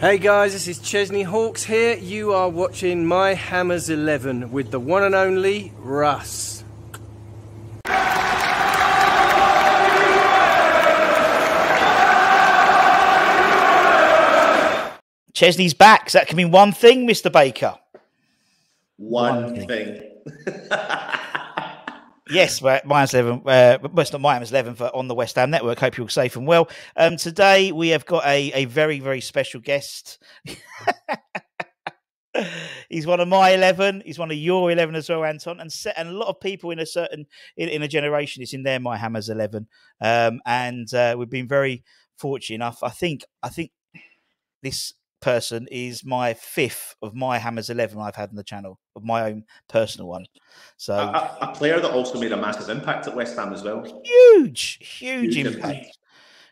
Hey guys, this is Chesney Hawkes here. You are watching My Hammers 11 with the one and only Russ. Chesney's back. So that can mean one thing, Mr. Baker. One, one thing. yes, mine's 11. Uh, well, it's not mine's 11 for on the West Ham Network. Hope you're safe and well. Um, today we have got a, a very, very special guest. he's one of my 11 he's one of your 11 as well anton and set, and a lot of people in a certain in, in a generation it's in their my hammers 11 um, and uh, we've been very fortunate enough i think i think this person is my fifth of my Hammers 11 I've had on the channel, of my own personal one. So a, a player that also made a massive impact at West Ham as well. Huge, huge, huge impact. impact.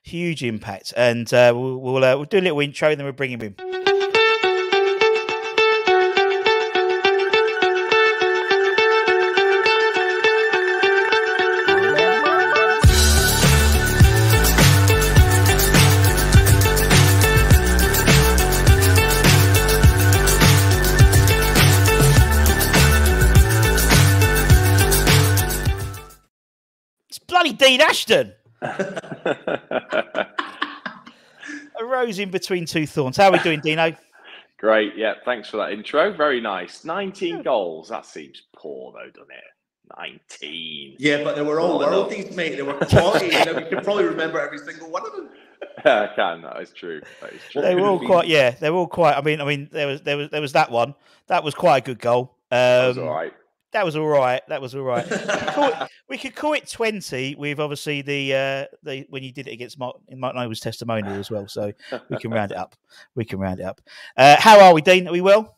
Huge impact. And uh, we'll, we'll, uh, we'll do a little intro and then we'll bring him in. Dean Ashton. a rose in between two thorns. How are we doing, Dino? Great. Yeah. Thanks for that intro. Very nice. 19 yeah. goals. That seems poor, though, doesn't it? 19. Yeah, but they were all worldies, mate. They were quality. you, know, you can probably remember every single one of them. I can. That is true. That is true. They were all quite. Yeah, they were all quite. I mean, I mean, there was there was there was that one. That was quite a good goal. Um, that was all right that was all right. That was all right. we, could it, we could call it twenty with obviously the uh, the when you did it against Mark in Mark Noble's testimonial as well. So we can round it up. We can round it up. Uh, how are we, Dean? Are we well?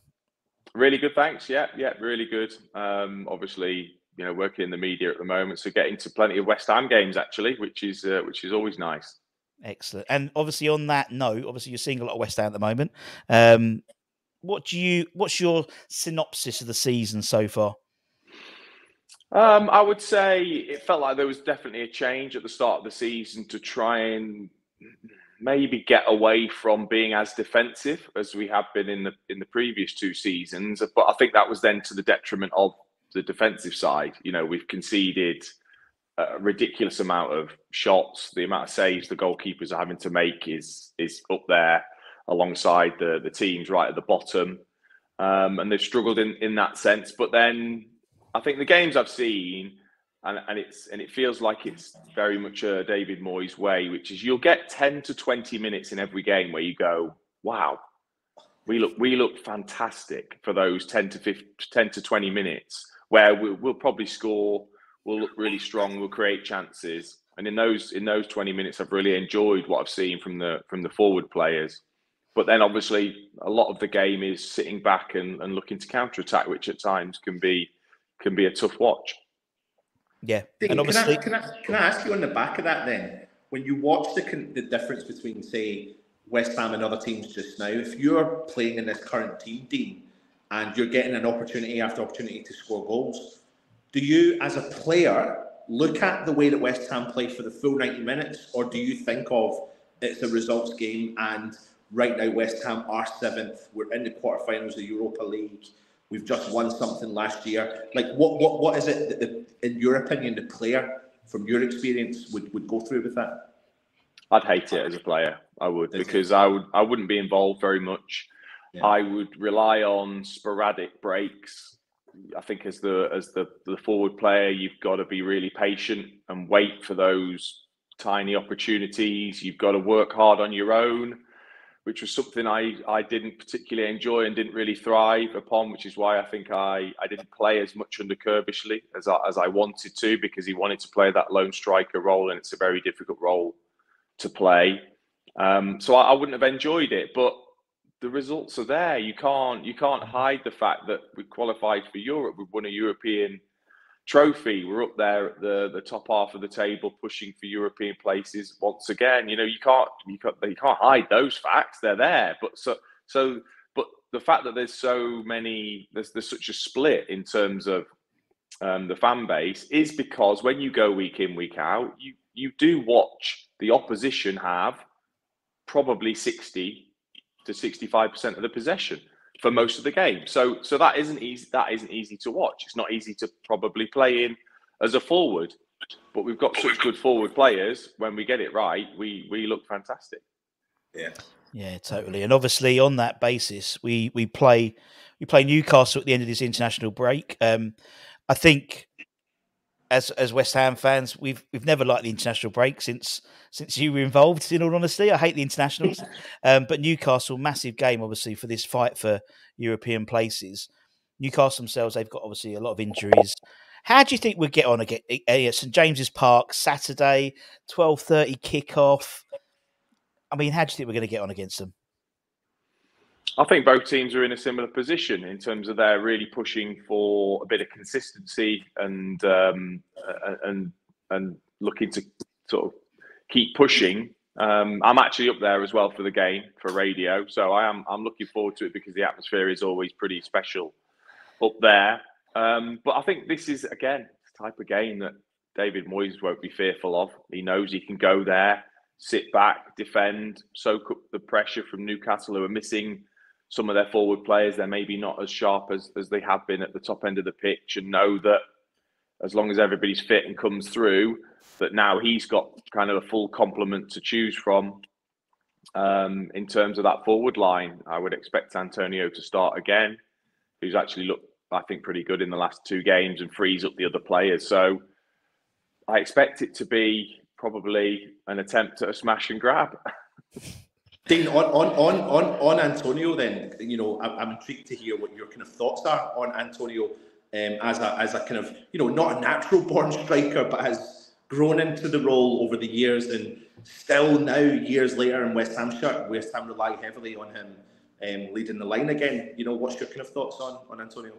Really good, thanks. Yeah, yeah, really good. Um, obviously, you know, working in the media at the moment, so getting to plenty of West Ham games actually, which is uh, which is always nice. Excellent. And obviously, on that note, obviously you're seeing a lot of West Ham at the moment. Um, what do you? What's your synopsis of the season so far? Um, I would say it felt like there was definitely a change at the start of the season to try and maybe get away from being as defensive as we have been in the in the previous two seasons. But I think that was then to the detriment of the defensive side. You know, we've conceded a ridiculous amount of shots. The amount of saves the goalkeepers are having to make is is up there alongside the the teams right at the bottom. Um, and they've struggled in, in that sense. But then I think the games I've seen, and, and it's and it feels like it's very much a David Moyes way, which is you'll get ten to twenty minutes in every game where you go, wow, we look we look fantastic for those 10 to 15, 10 to 20 minutes where we'll, we'll, probably score we'll look really strong we'll create chances. And in those in those 20 minutes i've really enjoyed what i've seen from the from the forward players. But then obviously a lot of the game is sitting back and, and looking to counter attack which at times can be can be a tough watch. Yeah, and obviously, can I, can I, can I ask you on the back of that then? When you watch the the difference between say West Ham and other teams just now, if you're playing in this current team, Dean, and you're getting an opportunity after opportunity to score goals, do you, as a player, look at the way that West Ham play for the full 90 minutes, or do you think of it's a results game and right now West Ham are seventh, we're in the quarterfinals of the Europa League, We've just won something last year. Like, what, what, what is it that, the, in your opinion, the player, from your experience, would, would go through with that? I'd hate it as a player. I would because I would I wouldn't be involved very much. Yeah. I would rely on sporadic breaks. I think as the as the, the forward player, you've got to be really patient and wait for those tiny opportunities. You've got to work hard on your own which was something I, I didn't particularly enjoy and didn't really thrive upon, which is why I think I, I didn't play as much under Curbishley as I, as I wanted to because he wanted to play that lone striker role and it's a very difficult role to play. Um, so I, I wouldn't have enjoyed it, but the results are there. You can't you can't hide the fact that we qualified for Europe. We've won a European trophy. We're up there at the the top half of the table, pushing for European places once again. You know, you can't you can't you can't hide those facts. They're there. But so so but the fact that there's so many there's there's such a split in terms of um, the fan base is because when you go week in week out, you you do watch the opposition have probably 60 to 65% of the possession for most of the game. So so that isn't easy that isn't easy to watch. It's not easy to probably play in as a forward. But we've got such good forward players. When we get it right, we we look fantastic. Yeah. Yeah, totally. And obviously on that basis, we we play we play Newcastle at the end of this international break. Um, I think as as West Ham fans, we've we've never liked the international break since since you were involved. In all honesty, I hate the internationals. um, but Newcastle, massive game, obviously for this fight for European places. Newcastle themselves, they've got obviously a lot of injuries. How do you think we'll get on again at St James's Park Saturday, twelve thirty kickoff? I mean, how do you think we're going to get on against them? I think both teams are in a similar position in terms of they're really pushing for a bit of consistency and um, and and looking to sort of keep pushing. Um, I'm actually up there as well for the game for radio, so I am I'm looking forward to it because the atmosphere is always pretty special up there. Um, but I think this is again the type of game that David Moyes won't be fearful of. He knows he can go there, sit back, defend, soak up the pressure from Newcastle, who are missing some of their forward players, they're maybe not as sharp as, as they have been at the top end of the pitch and know that as long as everybody's fit and comes through, that now he's got kind of a full complement to choose from um, in terms of that forward line. I would expect Antonio to start again, who's actually looked, I think, pretty good in the last two games and frees up the other players. So I expect it to be probably an attempt at a smash and grab. Dean, on, on, on, on, on Antonio, then, you know, I'm, I'm intrigued to hear what your kind of thoughts are on Antonio um, as, a, as a kind of, you know, not a natural born striker, but has grown into the role over the years and still now, years later in West Ham shirt, West Ham rely heavily on him um, leading the line again. You know, what's your kind of thoughts on, on Antonio?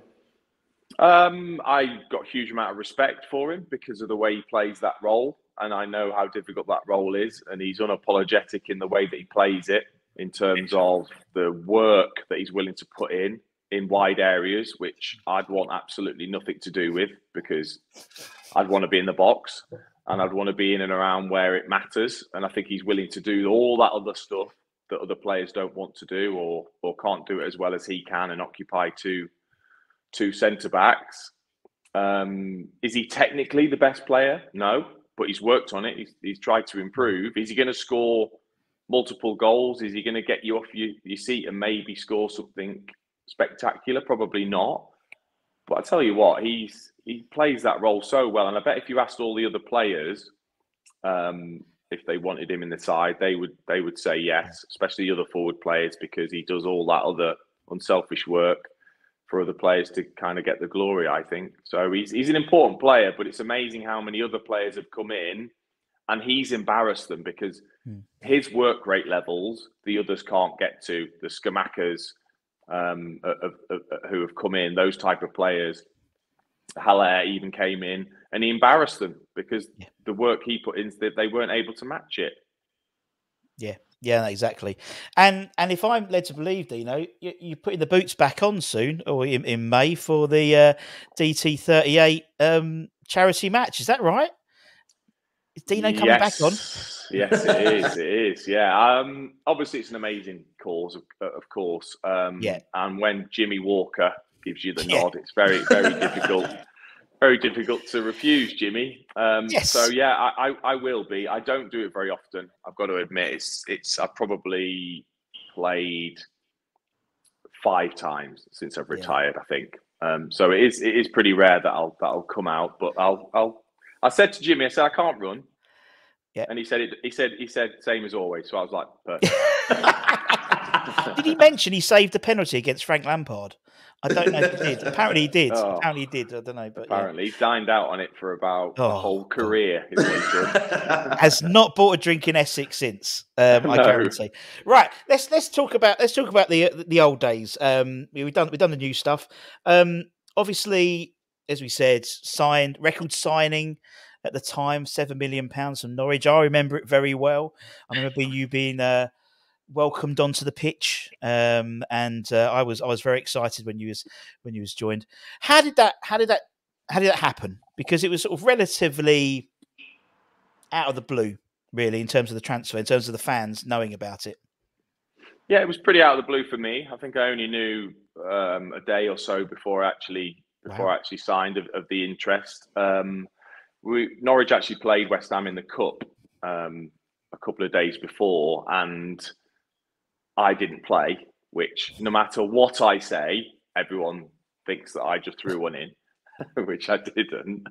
Um, I got a huge amount of respect for him because of the way he plays that role and I know how difficult that role is, and he's unapologetic in the way that he plays it in terms of the work that he's willing to put in in wide areas, which I'd want absolutely nothing to do with because I'd want to be in the box and I'd want to be in and around where it matters. And I think he's willing to do all that other stuff that other players don't want to do or or can't do it as well as he can and occupy two two centre backs. Um, is he technically the best player? No, but he's worked on it. He's, he's tried to improve. Is he going to score multiple goals? Is he going to get you off your, your seat and maybe score something spectacular? Probably not. But I tell you what, he's he plays that role so well. And I bet if you asked all the other players um, if they wanted him in the side, they would they would say yes, especially the other forward players because he does all that other unselfish work for other players to kind of get the glory. I think so. He's he's an important player, but it's amazing how many other players have come in, and he's embarrassed them because hmm. his work rate levels the others can't get to. The Scamacas um, of, of, of, who have come in, those type of players. Haller even came in and he embarrassed them because yeah. the work he put in, they weren't able to match it. Yeah, yeah, exactly. And and if I'm led to believe, Dino, you, you're putting the boots back on soon, or in, in May for the uh, DT38 um, charity match. Is that right? Is Dino coming yes. back on? yes, it is. It is. Yeah. Um, obviously, it's an amazing cause, of, of course. Um, yeah. And when Jimmy Walker gives you the yeah. nod, it's very, very difficult very difficult to refuse, Jimmy. Um, yes. So yeah, I, I, I, will be. I don't do it very often. I've got to admit, it's it's I've probably played five times since I've retired. Yeah. I think. Um, so it is it is pretty rare that I'll that I'll come out. But I'll I'll. I said to Jimmy, I said I can't run. Yeah. And he said it. He said he said same as always. So I was like, Did he mention he saved the penalty against Frank Lampard? I don't know if he did. Apparently he did. Oh, Apparently he did. I don't know, but apparently yeah. he's dined out on it for about oh, a whole career. Has not bought a drink in Essex since. Um, no. I guarantee. Right, let's let's talk about let's talk about the the old days. Um, we've done we've done the new stuff. Um, obviously, as we said, signed record signing at the time, seven million pounds from Norwich. I remember it very well. I remember you being. Uh, welcomed onto the pitch, um, and uh, I was I was very excited when you was when you was joined. How did that How did that How did that happen? Because it was sort of relatively out of the blue, really, in terms of the transfer, in terms of the fans knowing about it. Yeah, it was pretty out of the blue for me. I think I only knew um, a day or so before I actually before wow. I actually signed of, of the interest. Um, we Norwich actually played West Ham in the cup um, a couple of days before, and I didn't play. Which, no matter what I say, everyone thinks that I just threw one in, which I didn't.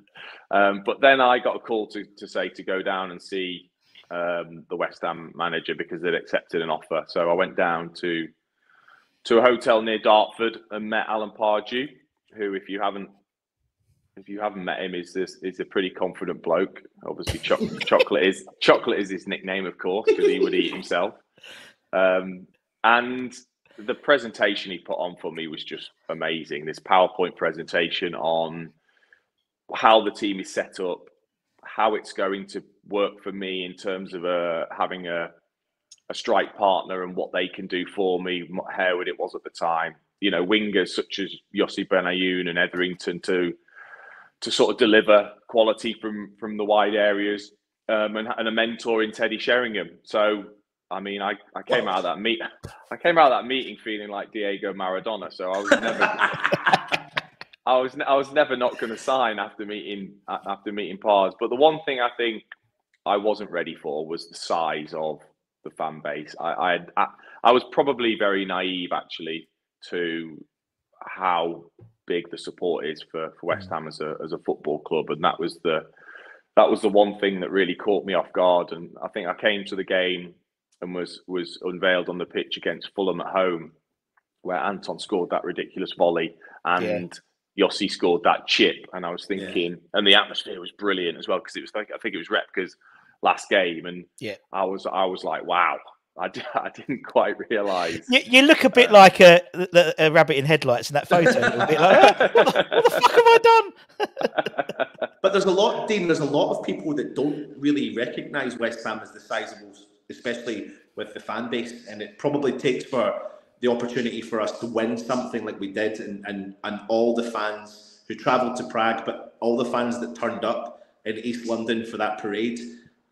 Um, but then I got a call to to say to go down and see um, the West Ham manager because they'd accepted an offer. So I went down to to a hotel near Dartford and met Alan Pardew, who, if you haven't if you haven't met him, is this is a pretty confident bloke. Obviously, cho- chocolate is chocolate is his nickname, of course, because he would eat himself. Um, and the presentation he put on for me was just amazing. This PowerPoint presentation on how the team is set up, how it's going to work for me in terms of uh, having a a strike partner and what they can do for me, Harewood it was at the time. You know, wingers such as Yossi Benayoun and Etherington to to sort of deliver quality from from the wide areas, um, and, and, a mentor in Teddy Sheringham. So, I mean, I, I came out of that meet, I came out of that meeting feeling like Diego Maradona. So I was never. I was I was never not going to sign after meeting after meeting Pards. But the one thing I think I wasn't ready for was the size of the fan base. I I, I was probably very naive actually to how big the support is for, for West mm. Ham as a as a football club, and that was the that was the one thing that really caught me off guard. And I think I came to the game and was was unveiled on the pitch against Fulham at home, where Anton scored that ridiculous volley and. Yeah Yossi scored that chip, and I was thinking, yeah. and the atmosphere was brilliant as well because it was like I think it was Repka's last game, and yeah, I was I was like, wow, I, I didn't quite realise. You, you, look a bit uh, like a, a, rabbit in headlights in that photo. a bit like, what, the, what, the, fuck have I done? but there's a lot, Dean. There's a lot of people that don't really recognise West Ham as the sizable, especially with the fan base, and it probably takes for the opportunity for us to win something like we did, and and, and all the fans who travelled to Prague, but all the fans that turned up in East London for that parade.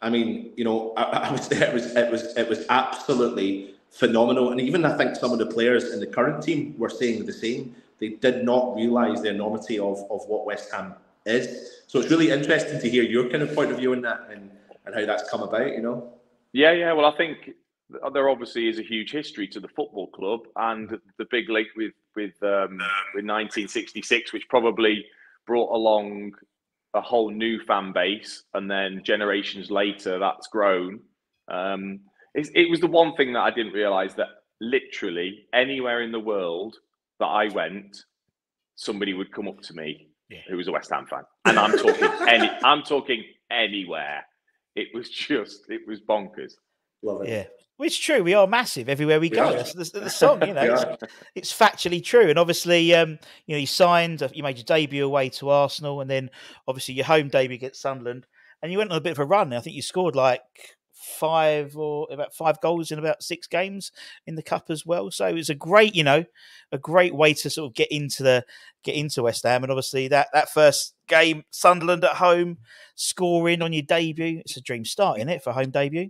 I mean, you know, I, I was there. It was it was it was absolutely phenomenal, and even I think some of the players in the current team were saying the same. They did not realise the enormity of of what West Ham is. So it's really interesting to hear your kind of point of view on that and and how that's come about. You know. Yeah, yeah. Well, I think there obviously is a huge history to the football club and the big link with with um, with 1966, which probably brought along a whole new fan base, and then generations later, that's grown. Um, it was the one thing that I didn't realize that literally anywhere in the world that I went, somebody would come up to me yeah. who was a West Ham fan, and I'm talking any, I'm talking anywhere. It was just, it was bonkers. Love it. Yeah. Well, it's true. We are massive everywhere we go. That's the, the, song, you know. It's, it's, factually true. And obviously, um, you know, you signed, uh, you made your debut away to Arsenal, and then obviously your home debut against Sunderland, and you went on a bit of a run. I think you scored like five or about five goals in about six games in the cup as well. So it was a great, you know, a great way to sort of get into the get into West Ham. And obviously that that first game, Sunderland at home, scoring on your debut, it's a dream start, isn't it, for home debut?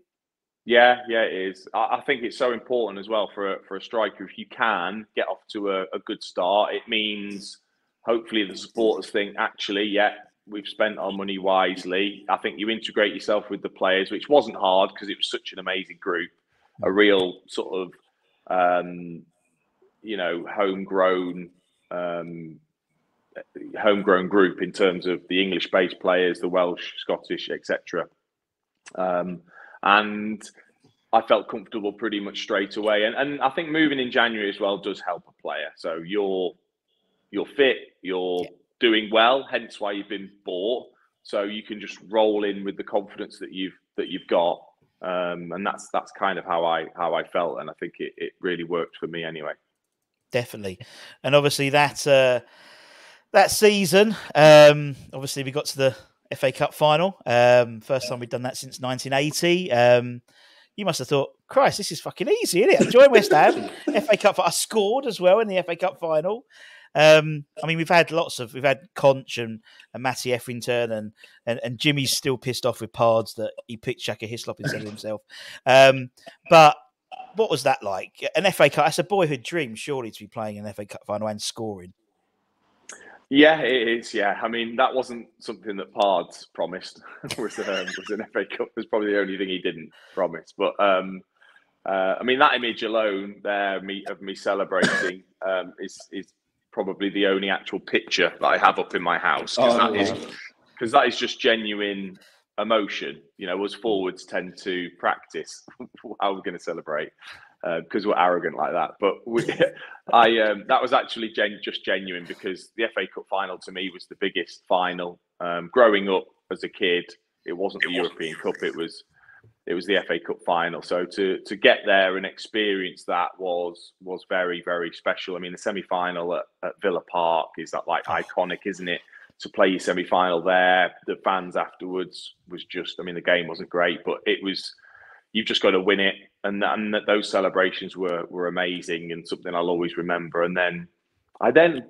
Yeah, yeah, it is. I, I, think it's so important as well for a, for a striker. If you can get off to a, a good start, it means hopefully the supporters think, actually, yeah, we've spent our money wisely. I think you integrate yourself with the players, which wasn't hard because it was such an amazing group, a real sort of, um, you know, homegrown, um, homegrown group in terms of the English-based players, the Welsh, Scottish, etc. Um, and I felt comfortable pretty much straight away. And and I think moving in January as well does help a player. So you're you're fit, you're yeah. Doing well, hence why you've been bought. So you can just roll in with the confidence that you've that you've got. Um, and that's that's kind of how I how I felt, and I think it, it really worked for me anyway. Definitely, and obviously that uh, that season, um, obviously we got to the FA Cup final. Um, first time we've done that since 1980. Um, you must have thought, Christ, this is fucking easy, isn't it? I joined West Ham, FA Cup. I scored as well in the FA Cup final. Um, I mean, we've had lots of, we've had Conch and, and Matty Etherington, and, and, and Jimmy's still pissed off with Pards that he picked Shaka Hislop instead of himself. Um, but what was that like? An FA Cup. That's a boyhood dream, surely, to be playing an FA Cup final and scoring. Yeah, it is. Yeah, I mean that wasn't something that Pards promised. was um, was an FA Cup. Was probably the only thing he didn't promise. But um, uh, I mean that image alone there me of me celebrating um, is is probably the only actual picture that I have up in my house because oh, that is because that is just genuine emotion. You know, us forwards tend to practice how we're going to celebrate because uh, we're arrogant like that. But we, I um, that was actually gen- just genuine because the FA Cup final to me was the biggest final. Um, growing up as a kid, it wasn't the European Cup; it was it was the FA Cup final. So to to get there and experience that was was very very special. I mean, the semi final at, at Villa Park is that like oh. iconic, isn't it? To play your semi final there, the fans afterwards was just. I mean, the game wasn't great, but it was. You've just got to win it, and and those celebrations were were amazing and something I'll always remember. And then I then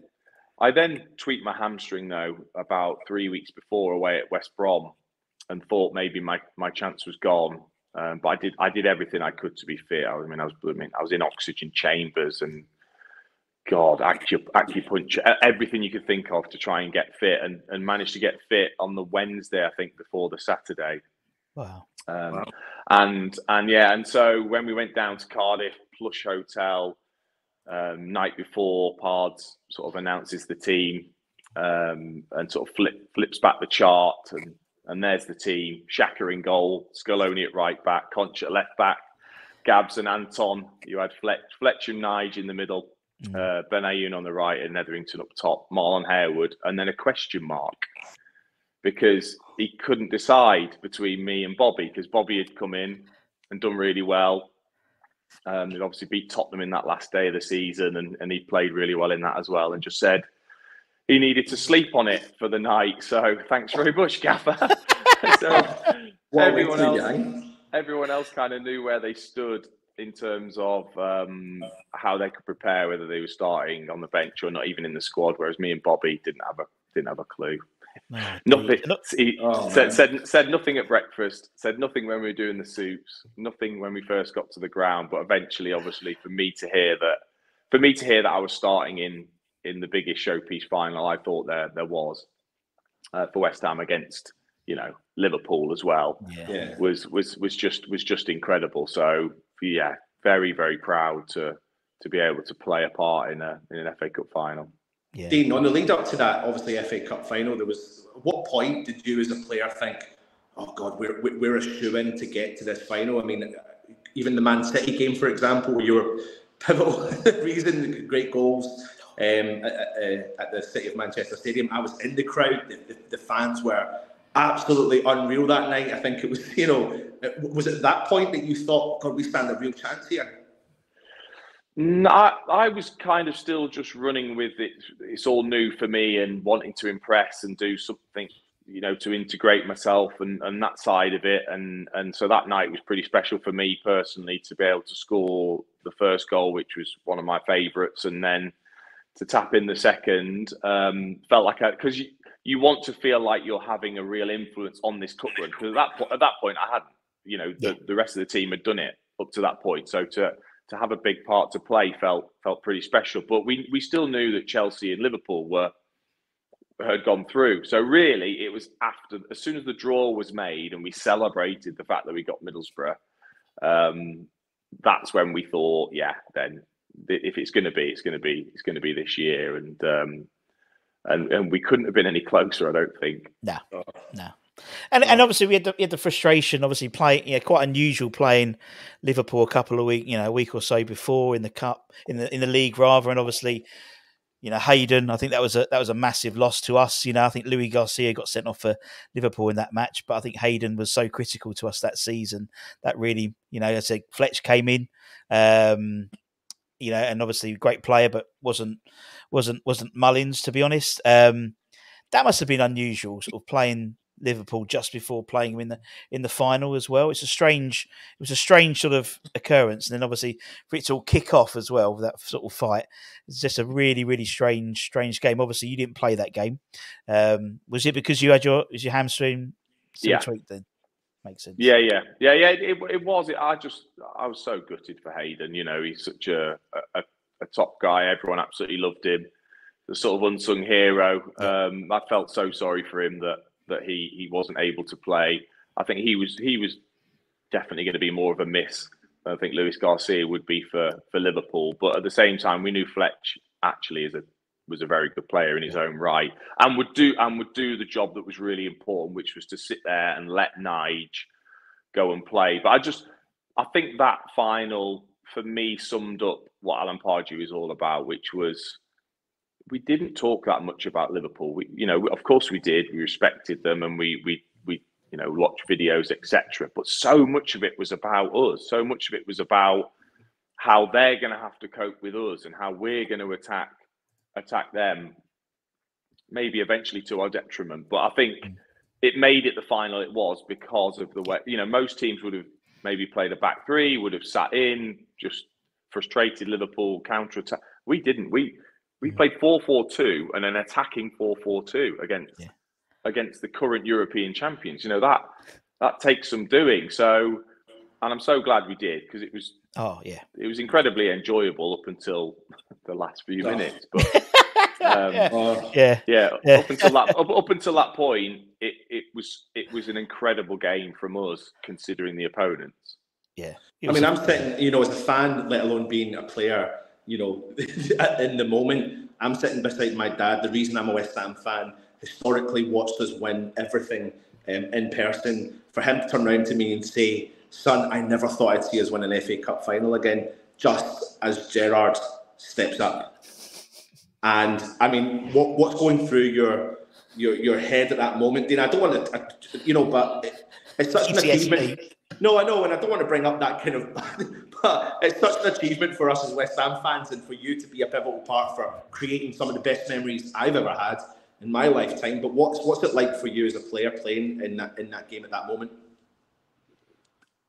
I then tweaked my hamstring though about three weeks before away at West Brom and thought maybe my, my chance was gone. Um, but I did I did everything I could to be fit. I mean, I was blooming. I was in oxygen chambers and God, acu- acupuncture, everything you could think of to try and get fit, and and managed to get fit on the Wednesday, I think, before the Saturday. Wow. Um, wow. And and yeah, and so when we went down to Cardiff, plush hotel, um, night before, Pards sort of announces the team um, and sort of flip, flips back the chart and and there's the team: Shaka in goal, Scaloni at right back, Concha at left back, Gabs and Anton. You had Fletch, Fletcher and Nige in the middle, mm. uh, Benayoun on the right, and Etherington up top, Marlon Harewood, and then a question mark because he couldn't decide between me and Bobby because Bobby had come in and done really well. Um, he'd obviously beat Tottenham in that last day of the season, and, and he played really well in that as well, and just said he needed to sleep on it for the night. So thanks very much, Gaffer. so everyone else, everyone else kind of knew where they stood in terms of um, how they could prepare, whether they were starting on the bench or not even in the squad. Whereas me and Bobby didn't have a didn't have a clue. nothing. He oh, said, said said nothing at breakfast. Said nothing when we were doing the soups. Nothing when we first got to the ground. But eventually, obviously, for me to hear that, for me to hear that I was starting in in the biggest showpiece final I thought there there was uh, for West Ham against you know Liverpool as well yeah. was was was just was just incredible. So yeah, very very proud to to be able to play a part in a in an FA Cup final. Yeah. Dean, on the lead up to that, obviously FA Cup final, there was what point did you as a player think, oh God, we're we're a shoe in to get to this final? I mean, even the Man City game, for example, where you were pivotal reason, great goals um, at, at, the City of Manchester Stadium. I was in the crowd. The, the, the, fans were absolutely unreal that night. I think it was, you know, was it that point that you thought, God, we stand a real chance here? No, I, I was kind of still just running with it. It's all new for me and wanting to impress and do something you know to integrate myself and, and that side of it and and so that night was pretty special for me personally to be able to score the first goal which was one of my favorites and then to tap in the second um, felt like I because you, want to feel like you're having a real influence on this cup run because at that point at that point I hadn't you know the, yeah. the rest of the team had done it up to that point. So to to have a big part to play felt felt pretty special. But we we still knew that Chelsea and Liverpool were had gone through. So really it was after as soon as the draw was made and we celebrated the fact that we got Middlesbrough um, that's when we thought yeah then if it's going to be, it's going to be, it's going to be this year, and um, and and we couldn't have been any closer. I don't think. No, oh. no. And and obviously we had the, we had the frustration, obviously playing, yeah, quite unusual playing Liverpool a couple of week, you know, a week or so before in the cup, in the in the league rather, and obviously, you know, Hayden. I think that was a that was a massive loss to us. You know, I think Luis Garcia got sent off for Liverpool in that match, but I think Hayden was so critical to us that season that really, you know, as I said Fletch came in. Um, you know, and obviously great player, but wasn't wasn't wasn't Mullins to be honest. Um, that must have been unusual, sort of playing Liverpool just before playing him in the in the final as well. It's a strange, it was a strange sort of occurrence, and then obviously for it to all kick off as well, with that sort of fight, it's just a really really strange strange game. Obviously, you didn't play that game. Um, was it because you had your was your hamstring yeah. tweaked then? Makes sense. Yeah, yeah, yeah, yeah. It, it was. It, I just I was so gutted for Hayden. You know, he's such a a, a top guy. Everyone absolutely loved him. The sort of unsung hero. Um, I felt so sorry for him that that he he wasn't able to play. I think he was he was definitely going to be more of a miss. I think Luis Garcia would be for for Liverpool, but at the same time, we knew Fletch actually is a was a very good player in his own right and would do and would do the job that was really important, which was to sit there and let Nige go and play. But I just I think that final for me summed up what Alan Pardew is all about, which was we didn't talk that much about Liverpool. We, you know, of course we did. We respected them and we we we you know watched videos etc. But so much of it was about us. So much of it was about how they're going to have to cope with us and how we're going to attack attack them, maybe eventually to our detriment. But I think mm. it made it the final it was because of the way, you know, most teams would have maybe played a back three, would have sat in, just frustrated Liverpool, counter attack. We didn't. We we mm. played 4-4-2 and an attacking 4-4-2 against yeah. against the current European champions. You know, that that takes some doing. So and I'm so glad we did because it was oh yeah it was incredibly enjoyable up until the last few oh. minutes but um, yeah. yeah. yeah up until that up, up until that point it, it was it was an incredible game from us considering the opponents. Yeah. I mean I'm sitting you know as a fan let alone being a player you know in the moment I'm sitting beside my dad. The reason I'm a West Ham fan historically watched us win everything um, in person. For him to turn around to me and say son, I never thought I'd see us win an FA Cup final again, just as Gerrard steps up. And I mean, what, what's going through your your your head at that moment, Dean? I don't want to, you know, but it, it's such an achievement. No, I know, and I don't want to bring up that kind of, but it's such an achievement for us as West Ham fans, and for you to be a pivotal part for creating some of the best memories I've ever had in my lifetime. But what's what's it like for you as a player playing in that in that game at that moment?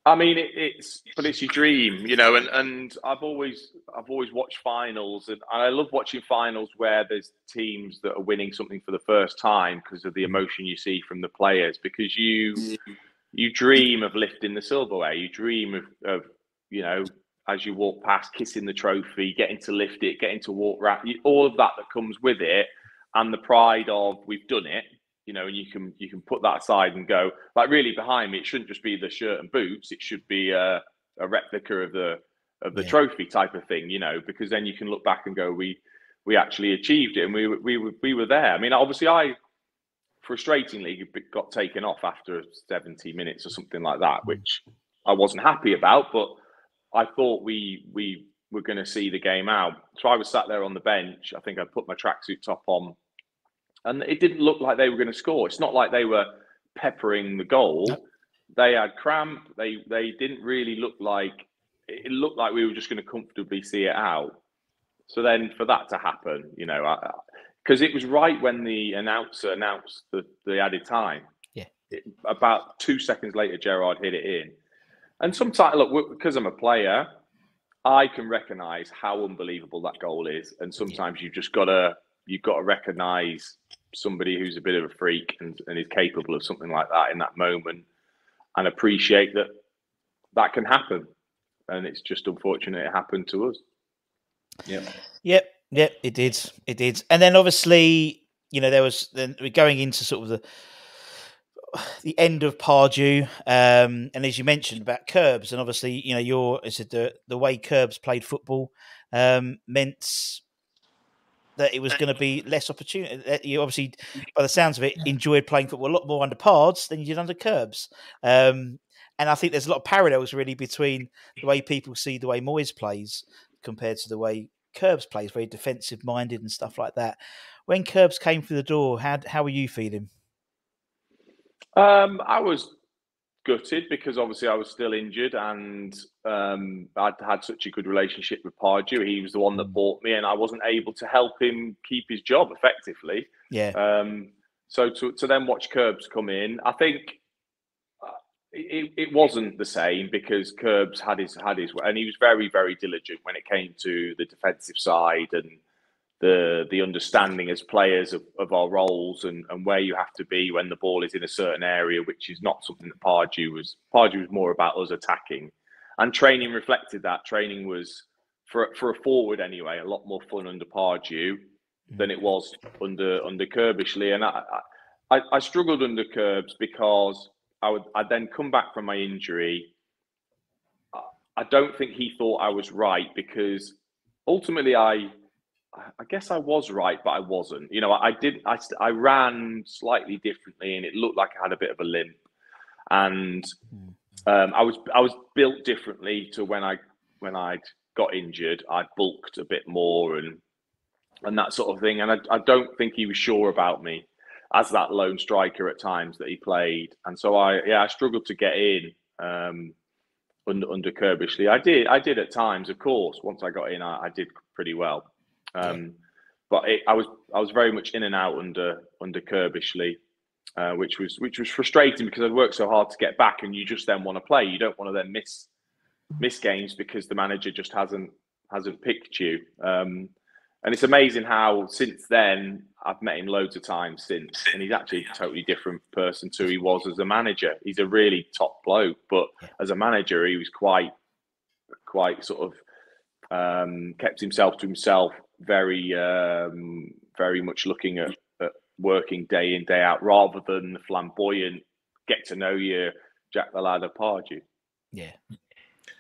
I mean, it, it's but it's your dream, you know. And and I've always I've always watched finals, and I love watching finals where there's teams that are winning something for the first time because of the emotion you see from the players. Because you you dream of lifting the silverware, you dream of of you know as you walk past, kissing the trophy, getting to lift it, getting to walk around, all of that that comes with it, and the pride of we've done it you know, and you can you can put that aside and go like really behind me. It shouldn't just be the shirt and boots. It should be a, a replica of the of the yeah. trophy type of thing, you know, because then you can look back and go, we we actually achieved it and we we we were there. I mean, obviously, I frustratingly got taken off after 70 minutes or something like that, mm. which I wasn't happy about, but I thought we we were going to see the game out. So I was sat there on the bench. I think I put my tracksuit top on and it didn't look like they were going to score. It's not like they were peppering the goal. They had cramp. They they didn't really look like it looked like we were just going to comfortably see it out. So then for that to happen, you know, because it was right when the announcer announced the, the added time. Yeah. It, about two seconds later, Gerrard hit it in. And sometimes, look, because I'm a player, I can recognise how unbelievable that goal is. And sometimes yeah. you've just got to you've got to recognise somebody who's a bit of a freak and, and is capable of something like that in that moment and appreciate that that can happen. And it's just unfortunate it happened to us. Yeah. Yep. Yep. It did. It did. And then obviously, you know, there was then we're going into sort of the the end of Pardew, um, and as you mentioned about Curbs, and obviously, you know, your is it the the way Curbs played football um, meant that it was going to be less opportunity. You obviously, by the sounds of it, enjoyed playing football a lot more under Pards than you did under Curbs. Um, and I think there's a lot of parallels really between the way people see the way Moyes plays compared to the way Curbs plays, very defensive minded and stuff like that. When Curbs came through the door, how how were you feeling? Um, I was gutted because obviously I was still injured and um, I'd had such a good relationship with Pardew. He was the one that mm. bought me, and I wasn't able to help him keep his job effectively. Yeah. Um, so to to then watch Curbs come in, I think uh, it, it wasn't the same because Curbs had his had his and he was very very diligent when it came to the defensive side and the the understanding as players of, of our roles and, and where you have to be when the ball is in a certain area, which is not something that Pardew was. Pardew was more about us attacking, and training reflected that. Training was for for a forward anyway, a lot more fun under Pardew mm. than it was under under Curbishley, and I, I I struggled under Curbs because I would I'd then come back from my injury. I don't think he thought I was right because ultimately I I guess I was right, but I wasn't. You know, I, did. I I ran slightly differently, and it looked like I had a bit of a limp. And um, I was I was built differently to when I when I got injured. I bulked a bit more and and that sort of thing. And I, I don't think he was sure about me as that lone striker at times that he played. And so I yeah I struggled to get in. Um, under under Curbishley, I did. I did at times, of course. Once I got in, I, I did pretty well. Um, but it, I was I was very much in and out under under Curbishley, uh, which was which was frustrating because I'd worked so hard to get back, and you just then want to play. You don't want to then miss miss games because the manager just hasn't hasn't picked you. Um, and it's amazing how since then I've met him loads of times since, and he's actually a totally different person to he was as a manager. He's a really top bloke, but as a manager, he was quite quite sort of um, kept himself to himself, very um, very much looking at, at, working day in day out rather than the flamboyant get to know you Jack the lad of Pardew. Yeah.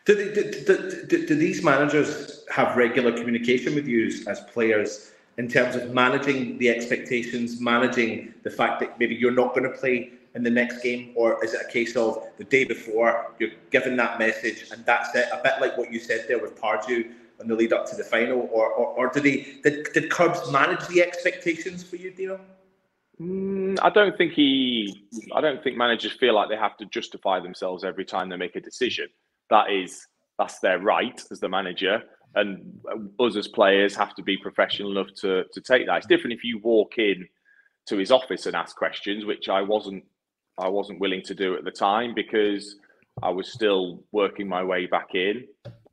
Do, they, do, do, do, do, these managers have regular communication with you as players in terms of managing the expectations, managing the fact that maybe you're not going to play in the next game, or is it a case of the day before you're given that message and that's it? A bit like what you said there with Pardew in the lead up to the final, or or, or did he did, did Curbs manage the expectations for you, Dino? Mm, I don't think he. I don't think managers feel like they have to justify themselves every time they make a decision. That is that's their right as the manager, and us as players have to be professional enough to to take that. It's different if you walk in to his office and ask questions, which I wasn't. I wasn't willing to do at the time because I was still working my way back in.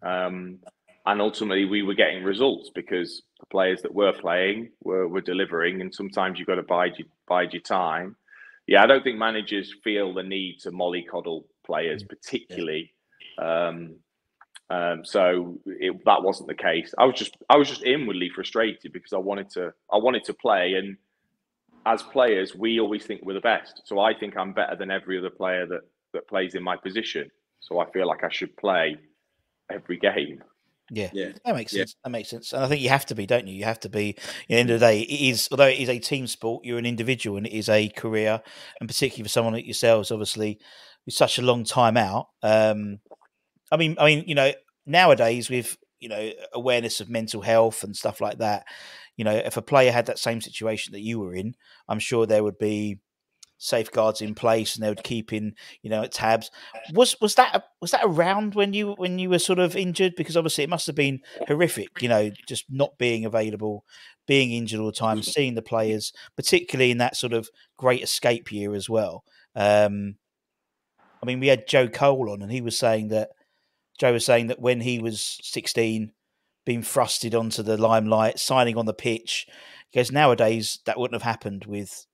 Um, and ultimately we were getting results because the players that were playing were, were delivering and sometimes you've got to bide your, bide your time. Yeah i don't think managers feel the need to mollycoddle players particularly. Um, um, so it, that wasn't the case. I was just i was just inwardly frustrated because i wanted to i wanted to play and as players we always think we're the best. So i think i'm better than every other player that that plays in my position. So i feel like i should play every game yeah, yeah, that makes sense. Yeah. That makes sense. And I think you have to be, don't you? You have to be. At the end of the day, it is although it is a team sport, you're an individual, and it is a career, and particularly for someone like yourselves, obviously, with such a long time out. Um, I mean, I mean, you know, nowadays with you know awareness of mental health and stuff like that, you know, if a player had that same situation that you were in, I'm sure there would be safeguards in place and they would keep in you know at tabs. Was was that was that around when you when you were sort of injured? Because obviously it must have been horrific you know just not being available being injured all the time mm. seeing the players particularly in that sort of great escape year as well. Um i mean we had joe cole on and he was saying that joe was saying that when he was 16 being thrusted onto the limelight signing on the pitch because nowadays that wouldn't have happened with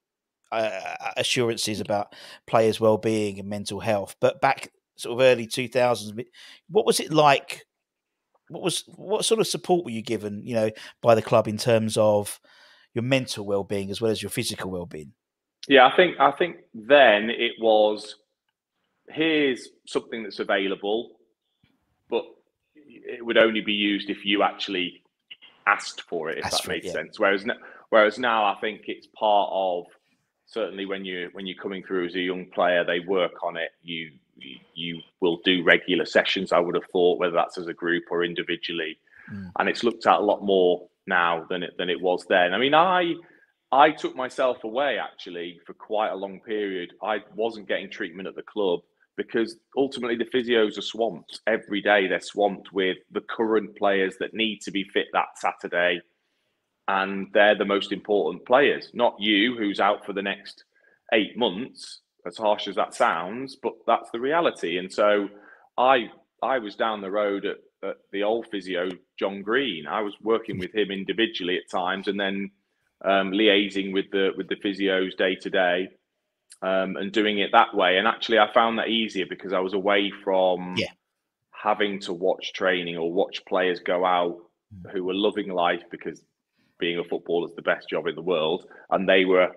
uh, assurances about players' well-being and mental health. But back sort of early 2000s, what was it like? What was what sort of support were you given, you know, by the club in terms of your mental well-being as well as your physical well-being? Yeah, I think I think then it was here's something that's available, but it would only be used if you actually asked for it, if asked that makes it, yeah. sense. Whereas whereas now I think it's part of certainly when you when you're coming through as a young player, they work on it. You you will do regular sessions. I would have thought, whether that's as a group or individually, mm. and it's looked at a lot more now than it than it was then. I mean, I I took myself away actually for quite a long period. I wasn't getting treatment at the club because ultimately the physios are swamped every day. They're swamped with the current players that need to be fit that Saturday and they're the most important players, not you, who's out for the next eight months. As harsh as that sounds, but that's the reality. And so, I I was down the road at at the old physio, John Green. I was working with him individually at times, and then um, liaising with the with the physios day to day, um, and doing it that way. And actually, I found that easier because I was away from Yeah. having to watch training or watch players go out Mm. who were loving life because being a footballer is the best job in the world, and they were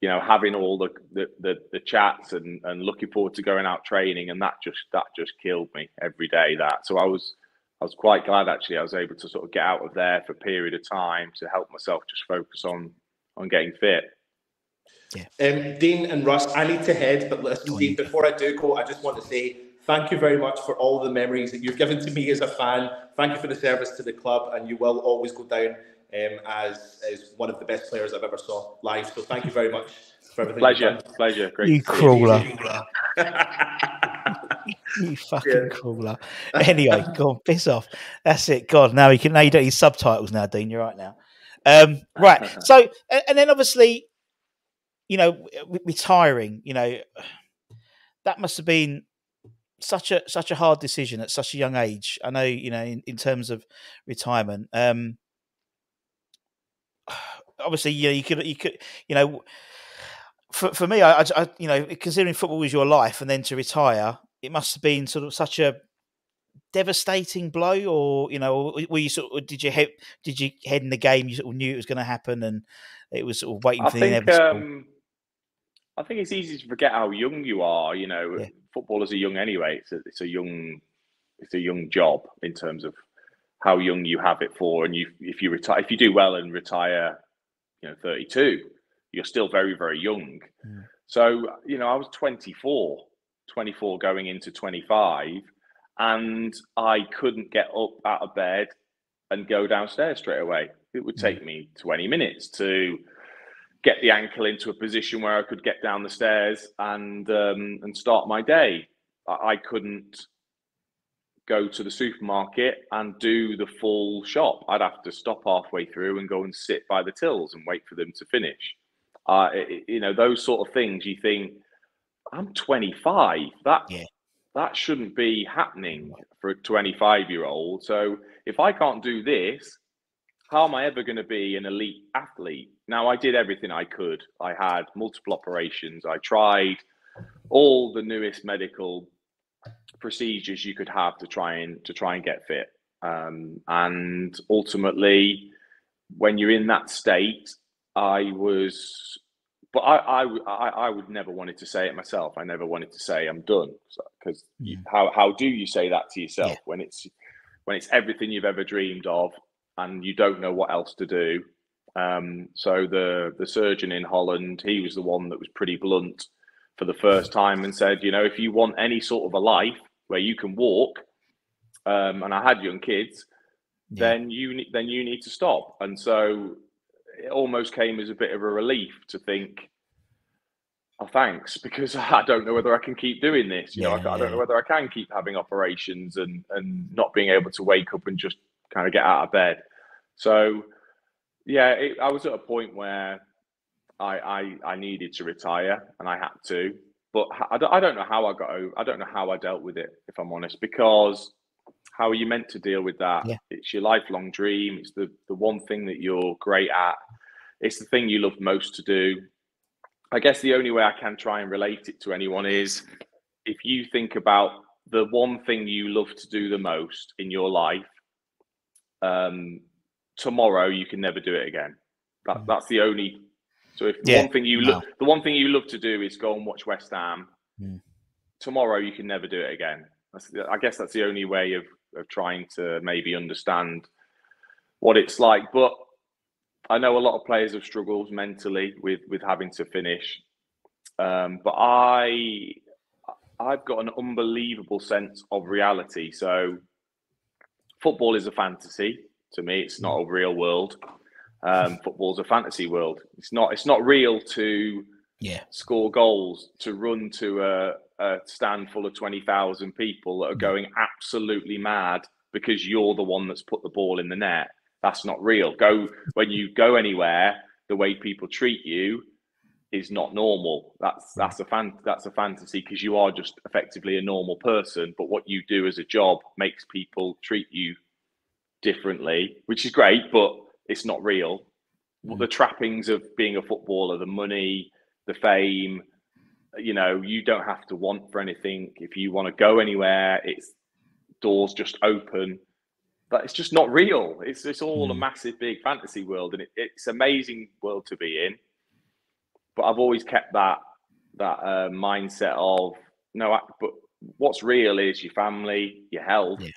you know, having all the the, the, the chats and, and looking forward to going out training, and that just that just killed me every day. That so I was I was quite glad actually I was able to sort of get out of there for a period of time to help myself just focus on on getting fit. Yeah. Um, Dean and Russ, I need to head, but listen, Dean, before I do go, I just want to say thank you very much for all the memories that you've given to me as a fan. Thank you for the service to the club, and you will always go down um, as, as one of the best players I've ever saw live. So thank you very much for everything. you've Pleasure, done. pleasure. Great. You crawler. You fucking crawler. Anyway, go on, piss off. That's it. God, now you can now you don't need subtitles now, Dean. You're right now. Um, right. So, and, and then obviously, you know, retiring. You know, that must have been such a such a hard decision at such a young age. I know, you know, in, in terms of retirement. Um, obviously, you know, you could you could you know. For, for me, I, I, you know, considering football was your life, and then to retire, it must have been sort of such a devastating blow, or you know, were you sort of did you head did you head in the game? You sort of knew it was going to happen, and it was sort of waiting I for the think inevitable. um, I think it's easy to forget how young you are. You know, Yeah. footballers are young anyway. It's a, it's a young it's a young job in terms of how young you have it for, and you if you retire if you do well and retire, you know, thirty two, you're still very very young. Mm. So you know, I was 24, 24 going into twenty five, and I couldn't get up out of bed and go downstairs straight away. It would Mm. take me 20 minutes to get the ankle into a position where I could get down the stairs and um, and start my day. I, I couldn't go to the supermarket and do the full shop. I'd have to stop halfway through and go and sit by the tills and wait for them to finish. Uh, it- you know, those sort of things. You think, I'm 25. That Yeah. that shouldn't be happening for a 25 year old. So if I can't do this, how am I ever going to be an elite athlete? Now, I did everything I could. I had multiple operations. I tried all the newest medical procedures you could have to try and to try and get fit. Um, and ultimately, when you're in that state, I was, but I I I would never wanted to say it myself. I never wanted to say I'm done because Mm. how how do you say that to yourself Yeah. when it's when it's everything you've ever dreamed of and you don't know what else to do. Um, so the the surgeon in Holland, he was the one that was pretty blunt for the first time and said, you know, if you want any sort of a life where you can walk, um, and I had young kids, Yeah. then you then you need to stop. And so it almost came as a bit of a relief to think, oh, thanks, because I don't know whether I can keep doing this. You know, I, Yeah, I don't know whether I can keep having operations and and not being able to wake up and just kind of get out of bed. So yeah, it, I was at a point where I, I I needed to retire and I had to, but I don't, I don't know how I got over. I don't know how I dealt with it, if I'm honest, because how are you meant to deal with that? Yeah. It's your lifelong dream. It's the the one thing that you're great at. It's the thing you love most to do. I guess the only way I can try and relate it to anyone is if you think about the one thing you love to do the most in your life, um, tomorrow you can never do it again. That, Mm. that's the only. So if the Yeah, one thing you no. love, the one thing you love to do is go and watch West Ham, Mm. tomorrow you can never do it again. That's, I guess that's the only way of of trying to maybe understand what it's like. But I know a lot of players have struggled mentally with with having to finish. Um, but I I've got an unbelievable sense of reality. So football is a fantasy to me. It's not a real world. Um, football's a fantasy world. It's not. It's not real to Yeah. score goals, to run to a, a stand full of twenty thousand people that are going absolutely mad because you're the one that's put the ball in the net. That's not real. Go when you go anywhere, the way people treat you, is not normal. That's that's a fan that's a fantasy because you are just effectively a normal person, but what you do as a job makes people treat you differently, which is great, but it's not real. Mm. The trappings of being a footballer, the money, the fame, you know, you don't have to want for anything. If you want to go anywhere, it's doors just open. But it's just not real. It's it's all mm. a massive big fantasy world, and it, it's amazing world to be in. But I've always kept that that uh, mindset of no, but what's real is your family, your health, yeah.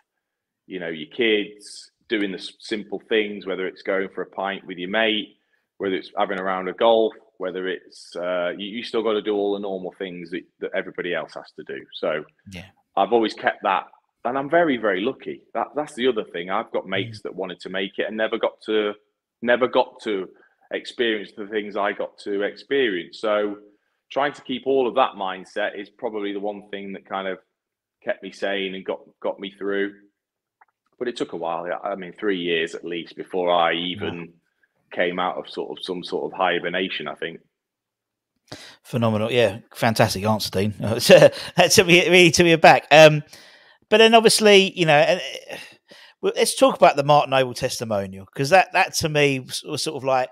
you know, your kids, doing the simple things, whether it's going for a pint with your mate, whether it's having a round of golf, whether it's uh, you, you, still got to do all the normal things that, that everybody else has to do. So yeah, I've always kept that, and I'm very very lucky. That that's the other thing. I've got mates mm. that wanted to make it and never got to never got to experience the things I got to experience. So trying to keep all of that mindset is probably the one thing that kind of kept me sane and got got me through. But it took a while. I mean, three years at least before I even came out of sort of some sort of hibernation. I think. Phenomenal, yeah, fantastic answer, Dean. that took me really took me aback. Um, but then obviously, you know, uh, well, let's talk about the Mark Noble testimonial because that that to me was, was sort of like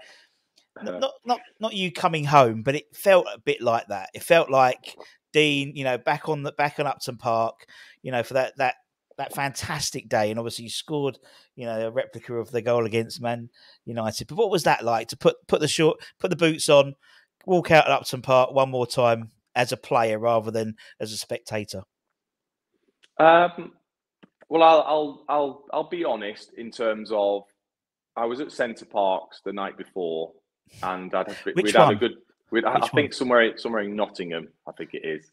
uh-huh. not not not you coming home, but it felt a bit like that. It felt like Dean, you know, back on the back on Upton Park, you know, for that that that fantastic day, and obviously you scored, you know, a replica of the goal against Man United. But what was that like to put put the short, put the boots on, walk out at Upton Park one more time as a player rather than as a spectator? Um, well, I'll I'll I'll I'll be honest in terms of I was at Center Parcs the night before, and I'd we'd one? had a good. I think somewhere somewhere in Nottingham, I think it is.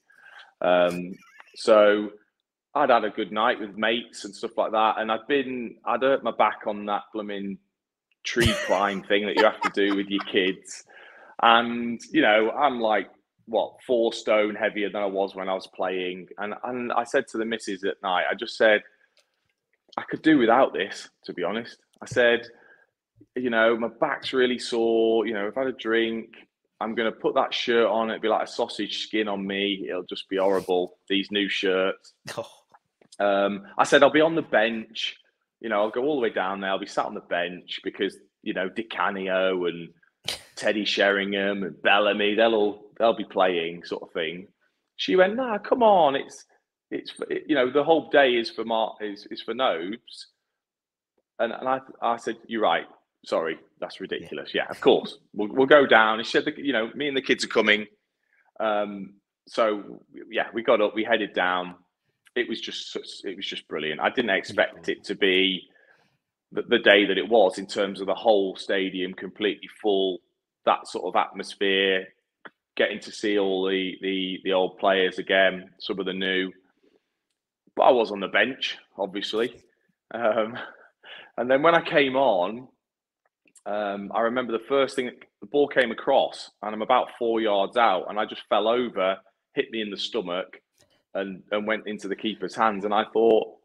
Um, so I'd had a good night with mates and stuff like that, and I'd been I'd hurt my back on that blooming tree climb thing that you have to do with your kids, and you know I'm like what four stone heavier than I was when I was playing, and and I said to the missus at night, I just said I could do without this, to be honest. I said, you know, my back's really sore. You know, I've had a drink. I'm going to put that shirt on. It'd be like a sausage skin on me. It'll just be horrible. These new shirts. Oh. Um, I said I'll be on the bench. You know, I'll go all the way down there. I'll be sat on the bench because you know Di Canio and Teddy Sheringham and Bellamy. They'll all they'll be playing, sort of thing. She went, "Nah, come on. It's it's you know the whole day is for Mark is is for Nobes." And and I I said, "You're right. Sorry, that's ridiculous. Yeah, of course. We'll we'll go down." And she said, "You know, me and the kids are coming." Um, so yeah, we got up. We headed down it was just it was just brilliant. I didn't expect it to be the, the, day that it was in terms of the whole stadium completely full, that sort of atmosphere, getting to see all the the the old players again, some of the new. But I was on the bench, obviously, um, and then when I came on, um, I remember the first thing the ball came across, and I'm about four yards out, and I just fell over, hit me in the stomach and and went into the keeper's hands. And I thought,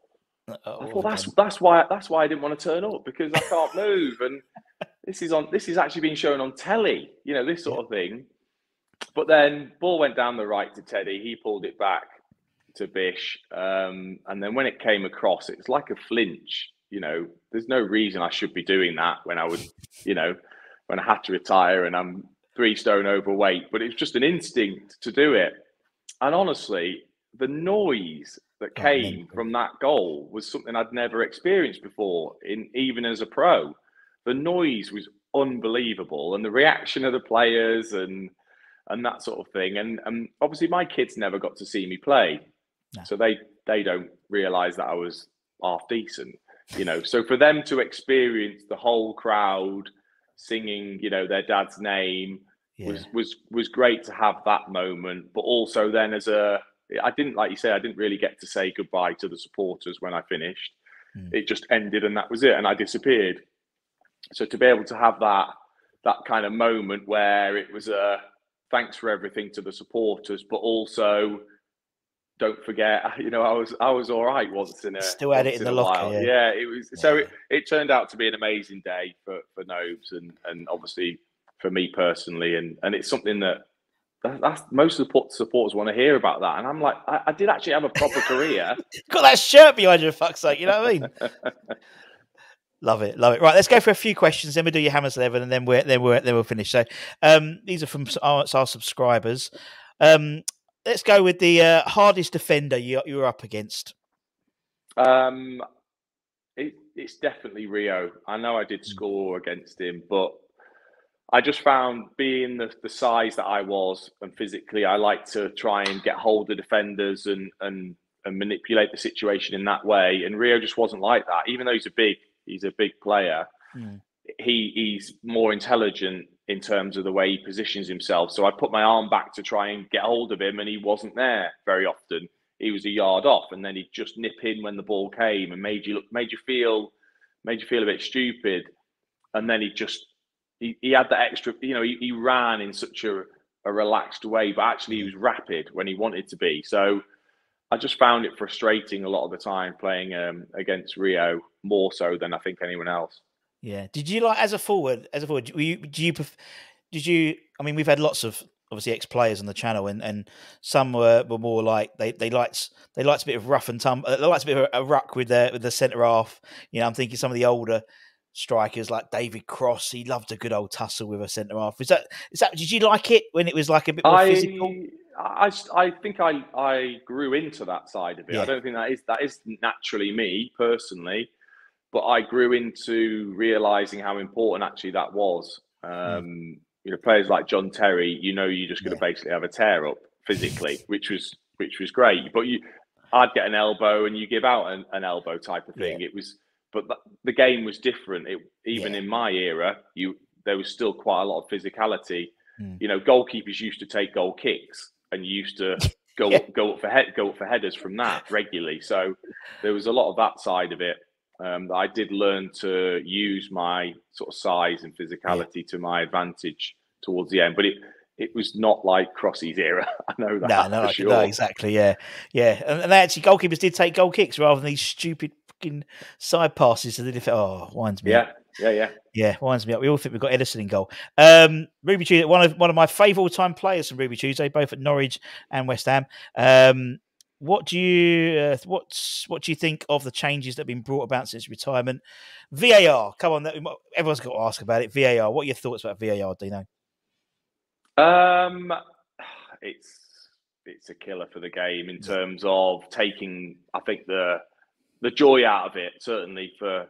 Uh-oh, I thought that's that's why that's why I didn't want to turn up because I can't move. And this is on this is actually being shown on telly, you know, this sort of thing. But then ball went down the right to Teddy. He pulled it back to Bish, um, and then when it came across, it's like a flinch. You know, there's no reason I should be doing that when I was, you know, when I had to retire and I'm three stone overweight. But it's just an instinct to do it. And honestly, the noise that oh, came from that goal was something I'd never experienced before, in even as a pro. The noise was unbelievable, and the reaction of the players and and that sort of thing. And and obviously, my kids never got to see me play, no. so they they don't realise that I was half decent, you know. so for them to experience the whole crowd singing, you know, their dad's name. Yeah. Was was was great to have that moment, but also then as a I didn't, like you say, I didn't really get to say goodbye to the supporters when I finished. Mm. It just ended and that was it, and I disappeared. So to be able to have that that kind of moment where it was a thanks for everything to the supporters, but also don't forget, you know, I was I was all right once in a still had it in, in the locker. Yeah. yeah. it was. Yeah. So it, it turned out to be an amazing day for for Nobes and and obviously for me personally, and and it's something that that's most of the supporters want to hear about that. And I'm like, I, I did actually have a proper career. Got that shirt behind you, fuck's sake. You know what I mean? love it, love it. Right, let's go for a few questions. Then we'll do your hammers eleven, and then we're then we're then we'll finish. So, um, these are from our, our subscribers. Um, let's go with the uh, hardest defender you you were up against. Um, it, it's definitely Rio. I know I did hmm. score against him, but I just found being the, the size that I was and physically, I like to try and get hold of defenders and and and manipulate the situation in that way. And Rio just wasn't like that. Even though he's a big he's a big player, mm. he he's more intelligent in terms of the way he positions himself. So I put my arm back to try and get hold of him, and he wasn't there very often. He was a yard off, and then he'd just nip in when the ball came and made you look, made you feel, made you feel a bit stupid. And then he just he, he had that extra, you know, he, he ran in such a, a relaxed way, but actually he was rapid when he wanted to be. So I just found it frustrating a lot of the time playing um, against Rio more so than I think anyone else. Yeah. Did you like as a forward? As a forward, do you? Do you did you? I mean, we've had lots of obviously ex players on the channel, and, and some were, were more like they, they liked they liked a bit of rough and tumble. They liked a bit of a, a ruck with the with the centre half. You know, I'm thinking some of the older strikers like David Cross. He loved a good old tussle with a centre half. Is that is that? Did you like it when it was like a bit more I, physical? I, I think I, I grew into that side of it. Yeah. I don't think that is that is naturally me personally, but I grew into realizing how important actually that was. Hmm. Um, mm. You know, players like John Terry, you know, you're just going to yeah. basically have a tear up physically, which was which was great. But you, I'd get an elbow and you give out an, an elbow type of thing. Yeah. It was but the game was different. It, even yeah. in my era, you there was still quite a lot of physicality. Mm. You know, goalkeepers used to take goal kicks and used to go yeah. go up for head go up for headers from that regularly. So there was a lot of that side of it. Um, I did learn to use my sort of size and physicality yeah. to my advantage towards the end. But it it was not like Crossy's era. I know that. No, no, sure. no, exactly. Yeah, yeah. And, and actually, goalkeepers did take goal kicks rather than these stupid fucking side passes to the defense. Oh, winds me yeah. up. Yeah, yeah, yeah. Yeah, winds me up. We all think we've got Ederson in goal. Um, Ruby Tuesday, one of one of my favourite all-time players from Ruby Tuesday, both at Norwich and West Ham. Um, what do you uh, what's what do you think of the changes that have been brought about since retirement? VAR, come on, everyone's got to ask about it. VAR, what are your thoughts about VAR, Dino? Um, it's it's a killer for the game in terms of taking. I think the the joy out of it, certainly for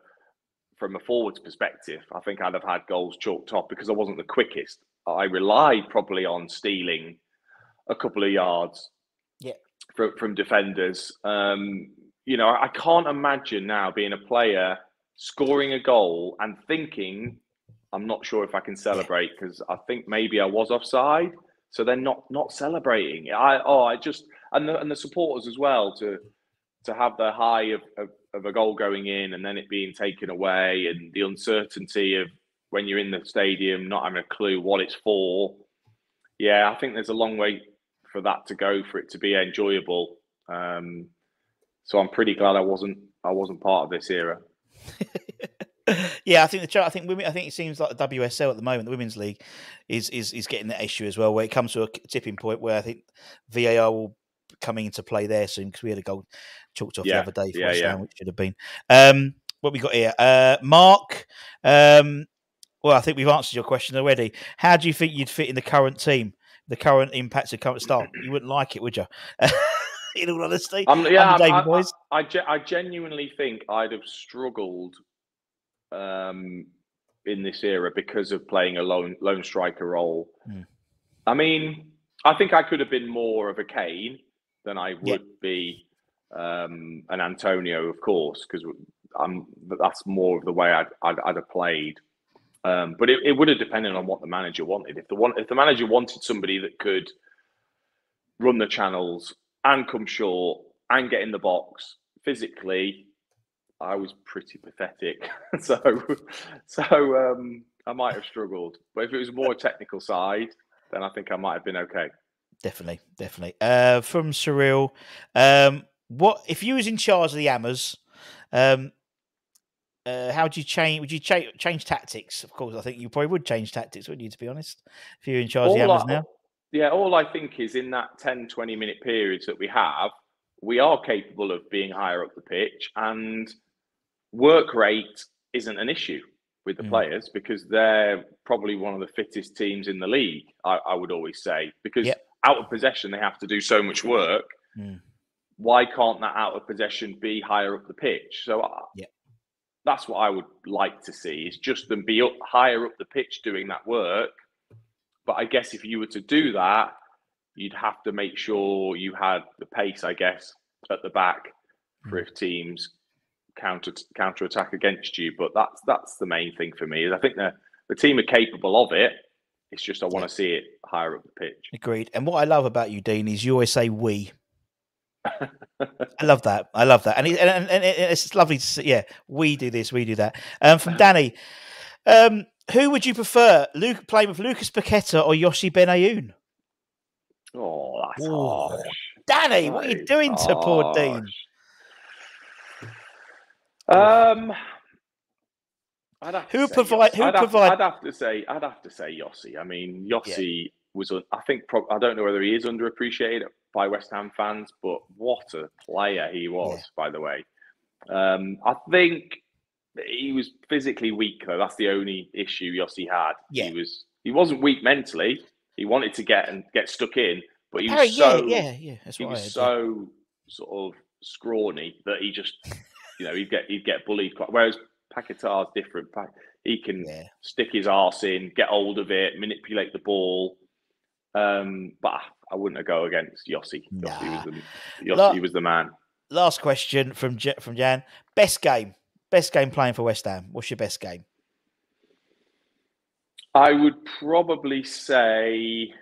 from a forwards perspective, I think I'd have had goals chalked off because I wasn't the quickest. I relied probably on stealing a couple of yards yeah. from, from defenders. Um, you know, I can't imagine now being a player scoring a goal and thinking, I'm not sure if I can celebrate because I think maybe I was offside. So they're not not celebrating. I oh I just and the, and the supporters as well to to have the high of, of, of, a goal going in and then it being taken away and the uncertainty of when you're in the stadium not having a clue what it's for yeah i think there's a long way for that to go for it to be enjoyable um, so i'm pretty glad i wasn't i wasn't part of this era yeah, I think the I think women. I think it seems like the WSL at the moment, the women's league, is is is getting that issue as well, where it comes to a tipping point where I think VAR will coming into play there soon because we had a goal chalked off yeah. the other day for yeah, yeah. which should have been. Um, what we got here, uh, Mark. Um, well, I think we've answered your question already. How do you think you'd fit in the current team? The current impacts of current style. You wouldn't like it, would you? in all honesty, um, yeah, I, I, I, I, genuinely think I'd have struggled um, in this era because of playing a lone lone striker role. Mm. I mean, I think I could have been more of a Kane than I would yeah. be um, an Antonio, of course, because I'm that's more of the way I'd, I'd, I'd have played. Um, but it, it, would have depended on what the manager wanted. If the one, if the manager wanted somebody that could run the channels and come short and get in the box physically, I was pretty pathetic. so, so um, I might have struggled. But if it was more technical side, then I think I might have been okay. Definitely, definitely. Uh, from Surreal, um, what if you was in charge of the Hammers? Um, uh, how would you change? Would you cha- change tactics? Of course, I think you probably would change tactics, wouldn't you? To be honest, if you're in charge All of the Hammers I, now. yeah, all I think is in that 10, 20 minute periods that we have, we are capable of being higher up the pitch and work rate isn't an issue with the Mm. players because they're probably one of the fittest teams in the league, I, I would always say. Because Yep. Out of possession, they have to do so much work. Mm. Why can't that out of possession be higher up the pitch? So I, Yep. that's what I would like to see is just them be up higher up the pitch doing that work. But I guess if you were to do that, you'd have to make sure you had the pace, I guess, at the back for if teams counter counter attack against you. But that's that's the main thing for me. Is I think the the team are capable of it. It's just I want to see it higher up the pitch. Agreed. And what I love about you, Dean, is you always say we. I love that. I love that, and, it, and, and, and it's lovely to see. Yeah, we do this, we do that. Um, from Danny, um, who would you prefer, Luke playing with Lucas Paqueta or Yoshi Benayoun? Oh, that's Ooh. harsh. Danny, what are you doing to poor Dean? Um, I'd have to Who provide- Yossi. who I'd have, provide- I'd have to say. I'd have to say Yossi. I mean, Yossi was. un- I think. Pro- I don't know whether he is underappreciated by West Ham fans, but what a player he was. Yeah. By the way, um, I think he was physically weak though. That's the only issue Yossi had. Yeah. He was. He wasn't weak mentally. He wanted to get and get stuck in, but he was Harry, so yeah, yeah, yeah. That's he was heard, yeah. so sort of scrawny that he just, you know, he'd get he'd get bullied. Quite, whereas Paqueta's different. He can Yeah. stick his arse in, get hold of it, manipulate the ball. Um, but I wouldn't go against Yossi. Yossi Nah. was the Yossi Look- was the man. Last question from J- from Jan. Best game, best game playing for West Ham. What's your best game? I would probably say,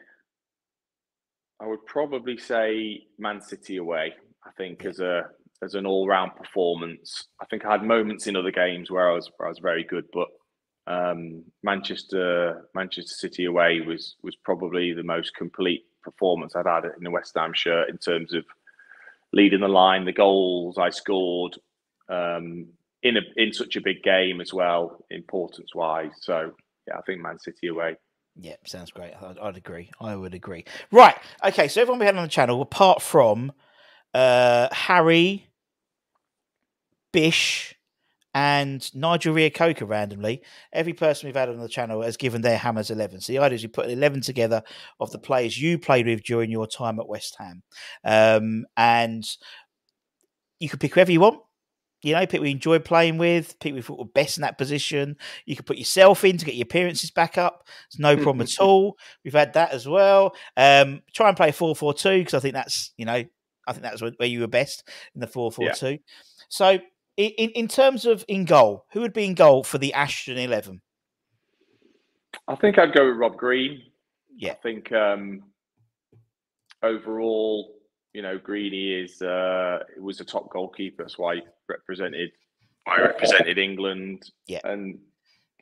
I would probably say Man City away. I think as a as an all round performance. I think I had moments in other games where I was where I was very good, but um, Manchester Manchester City away was was probably the most complete performance I'd had in the West Ham shirt in terms of leading the line, the goals I scored um, in a in such a big game as well, importance wise. So yeah, I think Man City away. Yeah, sounds great. I'd, I'd agree. I would agree. Right. Okay. So everyone we had on the channel, apart from uh, Harry, Bish, and Nigel Reo-Coker randomly, every person we've had on the channel has given their Hammers 11. So the idea is you put an 11 together of the players you played with during your time at West Ham. Um, and you can pick whoever you want. You know, people you enjoyed playing with, people you thought were best in that position. You can put yourself in to get your appearances back up. It's no problem at all. We've had that as well. Um, try and play 4 4 2 because I think that's, you know, I think that's where where you were best in the 4 4 2. So, in, in terms of in goal, who would be in goal for the Ashton 11? I think I'd go with Rob Green. Yeah. I think um, overall, you know, Greeny is uh, was a top goalkeeper. That's why he represented. I represented England. Yeah. and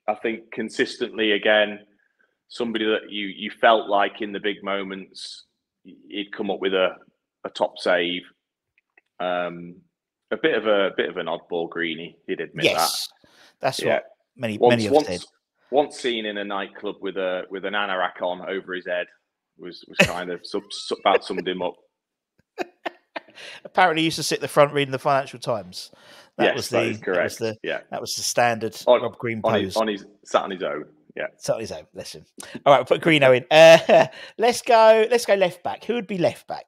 I think consistently again, somebody that you you felt like in the big moments, he'd come up with a, a top save. Um, a bit of a bit of an oddball, greenie. He'd admit Yes. That's Yeah. what many. Once, many have once, said. once seen in a nightclub with a with an anorak on over his head was was kind of sub, sub, about summed him up. Apparently, he used to sit at the front reading the Financial Times. That yes, was the that is That was the, yeah, that was the standard On- Rob Green on pose. his, on his sat on his own. Yeah, It's on his own. Listen. All right, we'll put Greeno in. Uh, let's go. Let's go left back. Who would be left back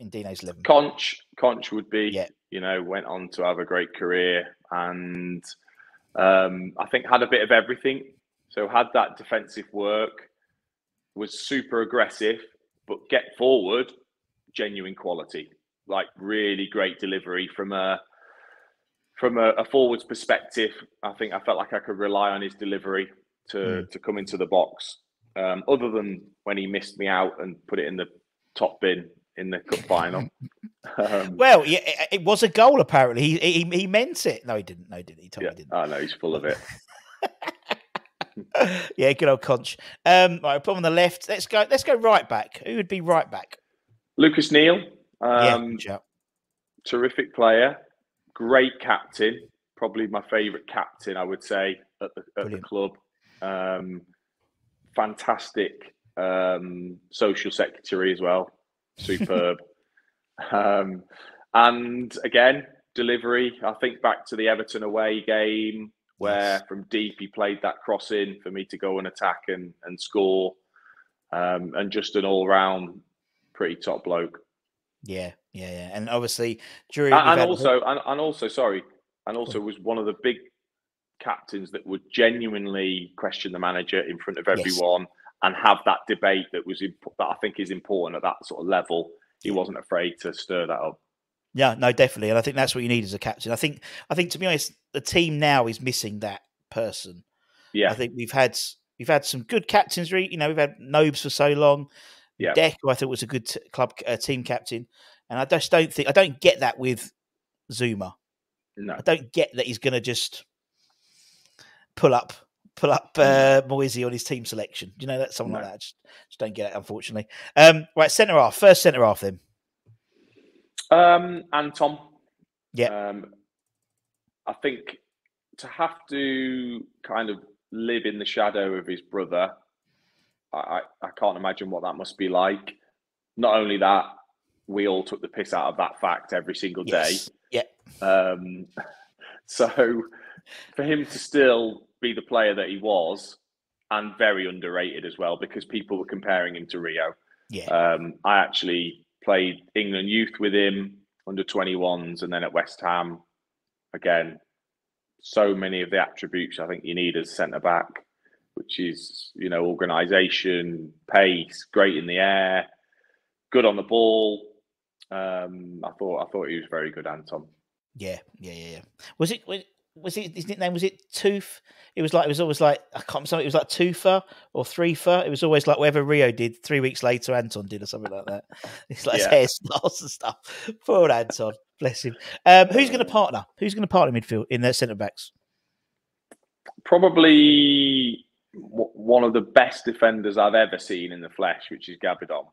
in Dino's eleven? Conch Conch would be. Yeah. You know, went on to have a great career and um, I think had a bit of everything. So had that defensive work, was super aggressive, but get forward, genuine quality. Like really great delivery from a from a, a forwards perspective. I think I felt like I could rely on his delivery to to come into the box. Um, other than when he missed me out and put it in the top bin in the cup final. Um, Well, yeah, it, was a goal. Apparently, he, he he meant it. No, he didn't. No, he didn't. He told yeah, me he didn't. I know he's full of it. yeah, good old conch. Um, right, put him on the left. Let's go. Let's go right back. Who would be right back? Lucas Neill, yeah, um, shout. terrific player, great captain, probably my favourite captain, I would say, at the, at the club. Um, fantastic um, social secretary as well, superb. um, and again, delivery. I think back to the Everton away game where yes. from deep he played that cross in for me to go and attack and and score, um, and just an all round pretty top bloke. Yeah, yeah, yeah, and obviously during and, and also and, and also sorry, and also was one of the big captains that would genuinely question the manager in front of everyone yes. and have that debate that was imp- that I think is important at that sort of level. He wasn't afraid to stir that up. Yeah, no, definitely, and I think that's what you need as a captain. I think, I think to be honest, the team now is missing that person. Yeah, I think we've had we've had some good captains. You know, we've had Nobes for so long. Yeah, Deck, who I thought was a good t- club uh, team captain, and I just don't think I don't get that with Zouma. No, I don't get that he's going to just pull up pull up mm. uh, Moisey on his team selection. Do you know that something no. like that? Just, just, don't get it, unfortunately. Um, right, centre half, first centre half then. Um, Anton. Yeah. Um, I think to have to kind of live in the shadow of his brother, I, I can't imagine what that must be like. Not only that, we all took the piss out of that fact every single day. Yes. Yeah. Um, so for him to still be the player that he was, and very underrated as well, because people were comparing him to Rio. Yeah. Um, I actually played England youth with him, under 21s, and then at West Ham, again, so many of the attributes I think you need as centre back, which is, you know, organisation, pace, great in the air, good on the ball. Um, I thought I thought he was very good, Anton. Yeah, yeah, yeah. Was it was it his nickname? Was it Tooth? It was like it was always like I can't remember. It was like Toofer or Threefer. It was always like whatever Rio did. Three weeks later, Anton did or something like that. It's like yeah. his hairstyles and stuff. Poor Anton, bless him. Um, who's going to partner? Who's going to partner midfield in their centre backs? Probably one of the best defenders I've ever seen in the flesh, which is Gabbidon.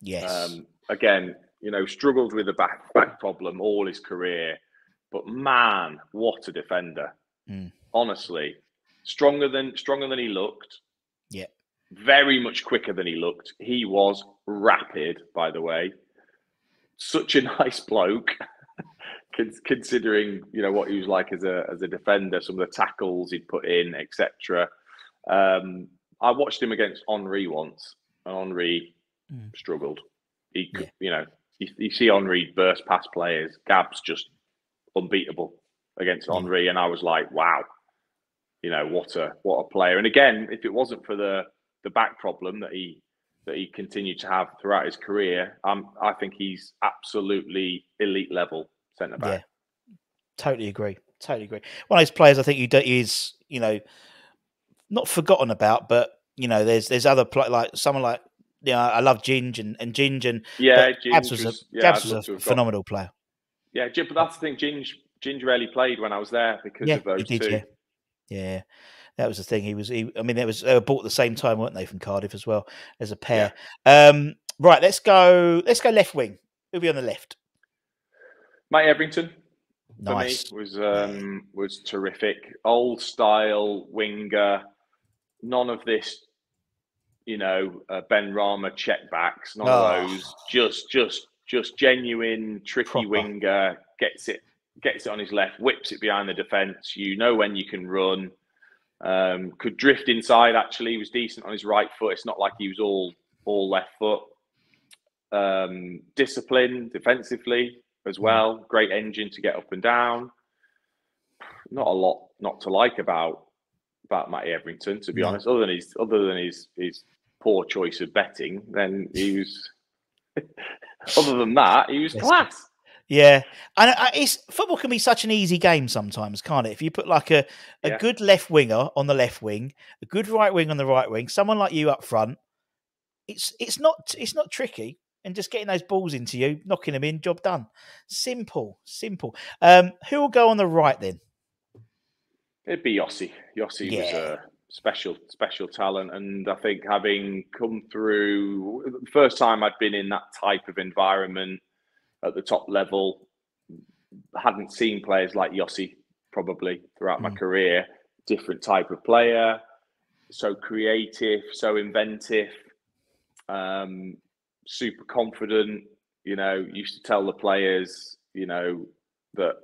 Yes. Um, again, you know, struggled with a back back problem all his career but man, what a defender! Mm. Honestly, stronger than stronger than he looked. Yeah, very much quicker than he looked. He was rapid, by the way. Such a nice bloke, considering you know what he was like as a as a defender, some of the tackles he'd put in, etc. Um, I watched him against Henry once, and Henry mm. struggled. He, yeah. you know, you, you see Henry burst past players. Gab's just unbeatable against Henry, and I was like, wow, you know what a what a player. And again, if it wasn't for the the back problem that he that he continued to have throughout his career, um, I think he's absolutely elite level centre back. Yeah, totally agree. Totally agree. One of those players I think you do is you know not forgotten about, but you know there's there's other play, like someone like you know I love Ginge and and Ginge and yeah, Ginge was, was, a, yeah, was a phenomenal player. Yeah, but that's the thing. Ginge, Ginge rarely played when I was there because yeah, of those did, two. Yeah. yeah. that was the thing. He was. He, I mean, it was they were bought at the same time, weren't they, from Cardiff as well as a pair? Yeah. Um, right, let's go. Let's go left wing. Who'll be on the left? Mike Etherington. Nice. was um, was terrific. Old style winger. None of this, you know, uh, Benrahma checkbacks. None oh. of those. Just just just genuine, tricky Proper. winger, gets it gets it on his left, whips it behind the defence. You know when you can run. Um, could drift inside. Actually, he was decent on his right foot. It's not like he was all all left foot. Um, discipline defensively as hmm. well. Great engine to get up and down. Not a lot not to like about about Matty Etherington, to be honest. Other than his other than his his poor choice of betting, then he was Other than that, he was yes. class. Yeah, and it's football can be such an easy game sometimes, can't it? If you put like a, a yeah. good left winger on the left wing, a good right wing on the right wing, someone like you up front, it's it's not it's not tricky, and just getting those balls into you, knocking them in, job done. Simple, simple. Um, who will go on the right then? It'd be Yossi. Yossi yeah. was a special special talent and i think having come through the first time i'd been in that type of environment at the top level hadn't seen players like yossi probably throughout mm. my career different type of player so creative so inventive Um, super confident. You know, used to tell the players, you know, that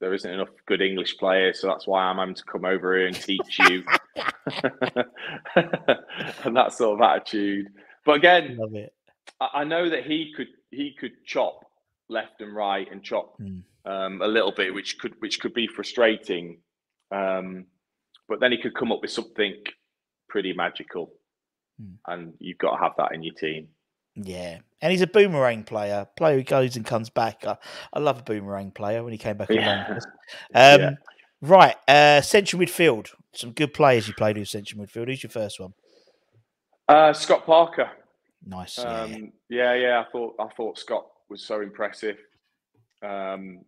there isn't enough good English players, so that's why I'm having to come over here and teach you, and that sort of attitude. But again, I know that he could he could chop left and right and chop mm. um, a little bit, which could which could be frustrating. Um, but then he could come up with something pretty magical, mm. and you've got to have that in your team. Yeah, and he's a boomerang player, player who goes and comes back. I, I love a boomerang player when he came back. Yeah. Um, yeah. Right, uh, central midfield. Some good players you played with central midfield. Who's your first one? Uh, Scott Parker. Nice. Um, yeah. yeah, yeah. I thought I thought Scott was so impressive. Um,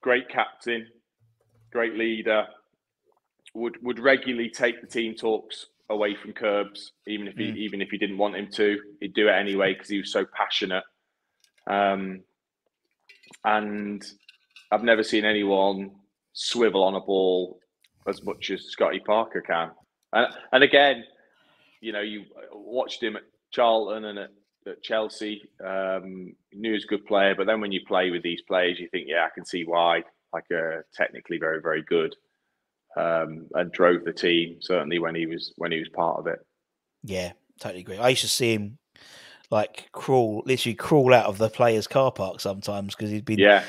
great captain, great leader. Would would regularly take the team talks away from Curbs, even if he mm. even if he didn't want him to, he'd do it anyway because he was so passionate. Um, and I've never seen anyone swivel on a ball as much as Scotty Parker can. And and again, you know, you watched him at Charlton and at, at Chelsea. Um, knew he was a good player, but then when you play with these players, you think, yeah, I can see why. Like, uh, technically very, very good um, and drove the team certainly when he was when he was part of it. Yeah, totally agree. I used to see him like crawl, literally crawl out of the players' car park sometimes because he'd been yeah.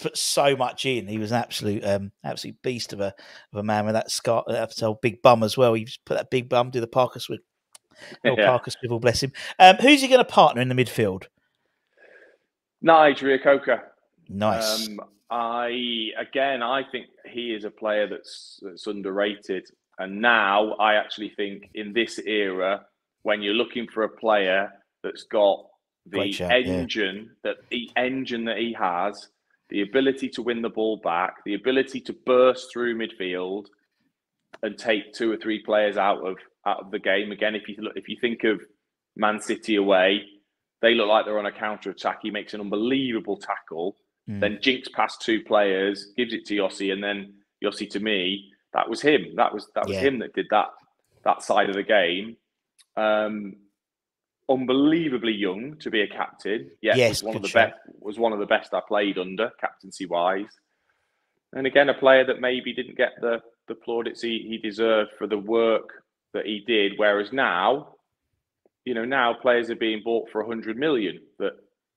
put so much in. He was an absolute, um, absolute beast of a of a man with that scar, that old big bum as well. He put that big bum, do the Parker swivel, yeah. Parker swivel, bless him. Um, who's he going to partner in the midfield? Nigel Reo-Coker. Nice. Um, I again, I think he is a player that's that's underrated. And now I actually think in this era, when you're looking for a player that's got the engine yeah. that the engine that he has, the ability to win the ball back, the ability to burst through midfield and take two or three players out of out of the game. Again, if you look, if you think of Man City away, they look like they're on a counter attack. He makes an unbelievable tackle Mm. Then jinks past two players, gives it to Yossi, and then Yossi to me. That was him. That was that was yeah. him that did that that side of the game. Um, unbelievably young to be a captain. Yeah, yes, was one of the shot. best. Was one of the best I played under captaincy wise. And again, a player that maybe didn't get the the plaudits he, he deserved for the work that he did. Whereas now, you know, now players are being bought for a hundred million that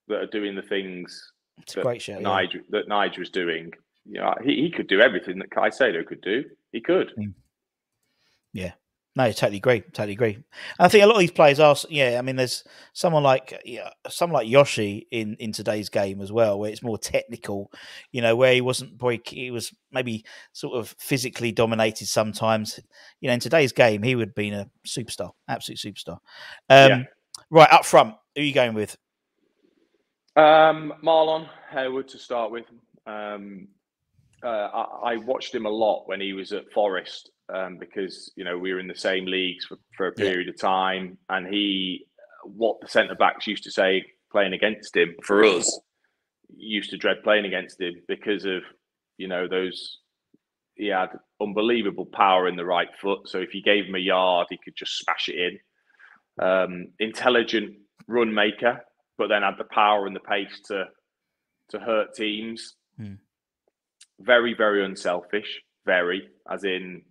that are doing the things it's a great show. Nigel, yeah. That Nigel was doing. You know, he, he could do everything that Caicedo could do. He could. Mm. Yeah. No, totally agree. Totally agree. And I think a lot of these players are. Yeah, I mean, there's someone like yeah, someone like Yoshi in in today's game as well, where it's more technical. You know, where he wasn't. Boy, he was maybe sort of physically dominated sometimes. You know, in today's game, he would have been a superstar, absolute superstar. Um, yeah. Right up front, who are you going with? Um, Marlon Harewood to start with. Um, uh, I, I, watched him a lot when he was at Forest um, because you know we were in the same leagues for, for a period yeah. of time, and he, what the centre backs used to say playing against him for us, used to dread playing against him because of you know those. He had unbelievable power in the right foot, so if you gave him a yard, he could just smash it in. Um, intelligent run maker, but then had the power and the pace to to hurt teams. Mm. Very, very unselfish. Very, as in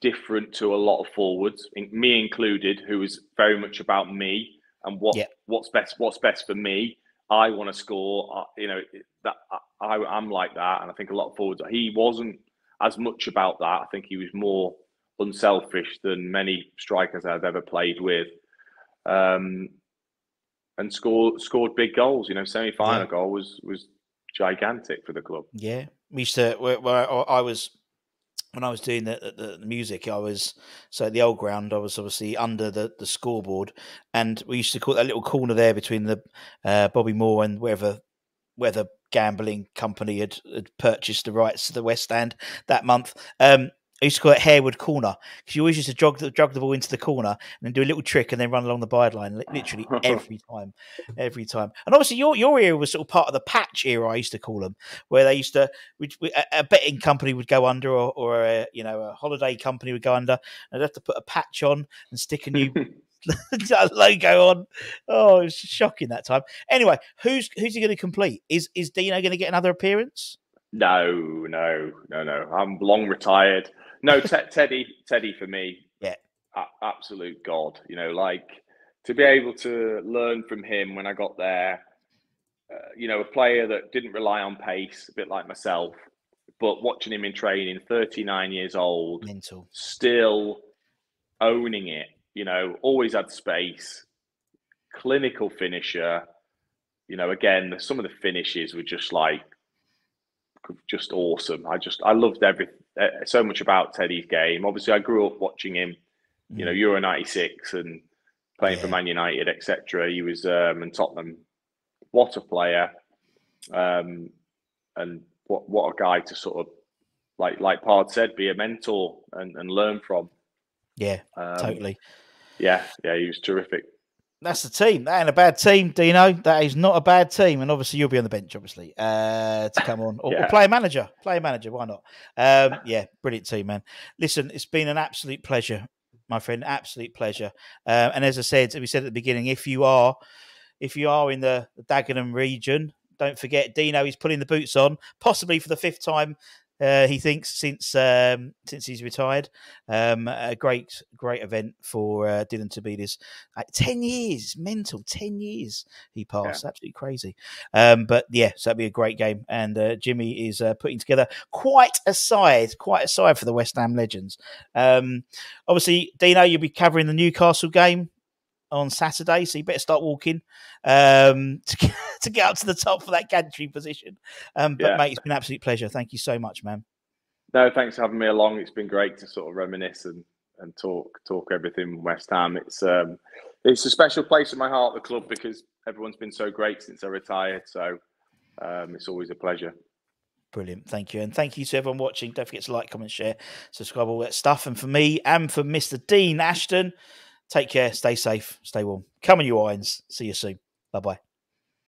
different to a lot of forwards, me included, who is very much about me and what yeah. what's best. What's best for me. I want to score. You know that I, I'm like that, and I think a lot of forwards. He wasn't as much about that. I think he was more unselfish than many strikers I've ever played with um, and scored scored big goals. You know, semi final yeah. goal was was gigantic for the club. Yeah, we used to. Where, where I was when I was doing the, the, the, music, I was so at the old ground. I was obviously under the, the scoreboard, and we used to call that little corner there between the uh, Bobby Moore and wherever where the gambling company had, had purchased the rights to the West End that month. Um, I used to call it Harewood Corner because you always used to jog the, jog the ball into the corner and then do a little trick and then run along the byline literally every time, every time. And obviously, your your era was sort of part of the patch era. I used to call them, where they used to a, betting company would go under, or, or a, you know a holiday company would go under, and they'd have to put a patch on and stick a new logo on. Oh, it was shocking that time. Anyway, who's who's he going to complete? Is is Dino going to get another appearance? No, no, no, no. I'm long retired. No, te- Teddy, Teddy for me. Yeah, a- absolute god. You know, like to be able to learn from him when I got there. Uh, you know, a player that didn't rely on pace, a bit like myself, but watching him in training, 39 years old, mental, still owning it. You know, always had space, clinical finisher. You know, again, some of the finishes were just like just awesome. I just I loved every uh, so much about Teddy's game. Obviously, I grew up watching him. You know, mm. Euro '96 and playing yeah. for Man United, etc. He was um, and Tottenham. What a player, um, and what what a guy to sort of like like Pard said, be a mentor and, and learn from. Yeah, um, totally. Yeah, yeah, he was terrific that's the team. That ain't a bad team, Dino. That is not a bad team. And obviously, you'll be on the bench, obviously, uh, to come on or, yeah. or play a manager. Play a manager. Why not? Um, yeah, brilliant team, man. Listen, it's been an absolute pleasure, my friend. Absolute pleasure. Uh, and as I said, we said at the beginning, if you are, if you are in the Dagenham region, don't forget Dino. He's putting the boots on, possibly for the fifth time uh, he thinks since um, since he's retired. Um, a great great event for uh, Dylan Tombides. Uh, ten years, mental. Ten years he passed. Yeah. Absolutely crazy. Um, but yeah, so that'd be a great game. And uh, Jimmy is uh, putting together quite a side, quite a side for the West Ham legends. Um, obviously, Dino, you'll be covering the Newcastle game on Saturday, so you better start walking um, to, get, to get up to the top for that gantry position. Um, but yeah. mate, it's been an absolute pleasure. Thank you so much, man. No, thanks for having me along. It's been great to sort of reminisce and, and talk talk everything West Ham. It's um, it's a special place in my heart, the club, because everyone's been so great since I retired. So um, it's always a pleasure. Brilliant. Thank you. And thank you to everyone watching. Don't forget to like, comment, share, subscribe, all that stuff. And for me and for Mr. Dean Ashton, Take care, stay safe, stay warm. Come on, you irons. See you soon. Bye bye.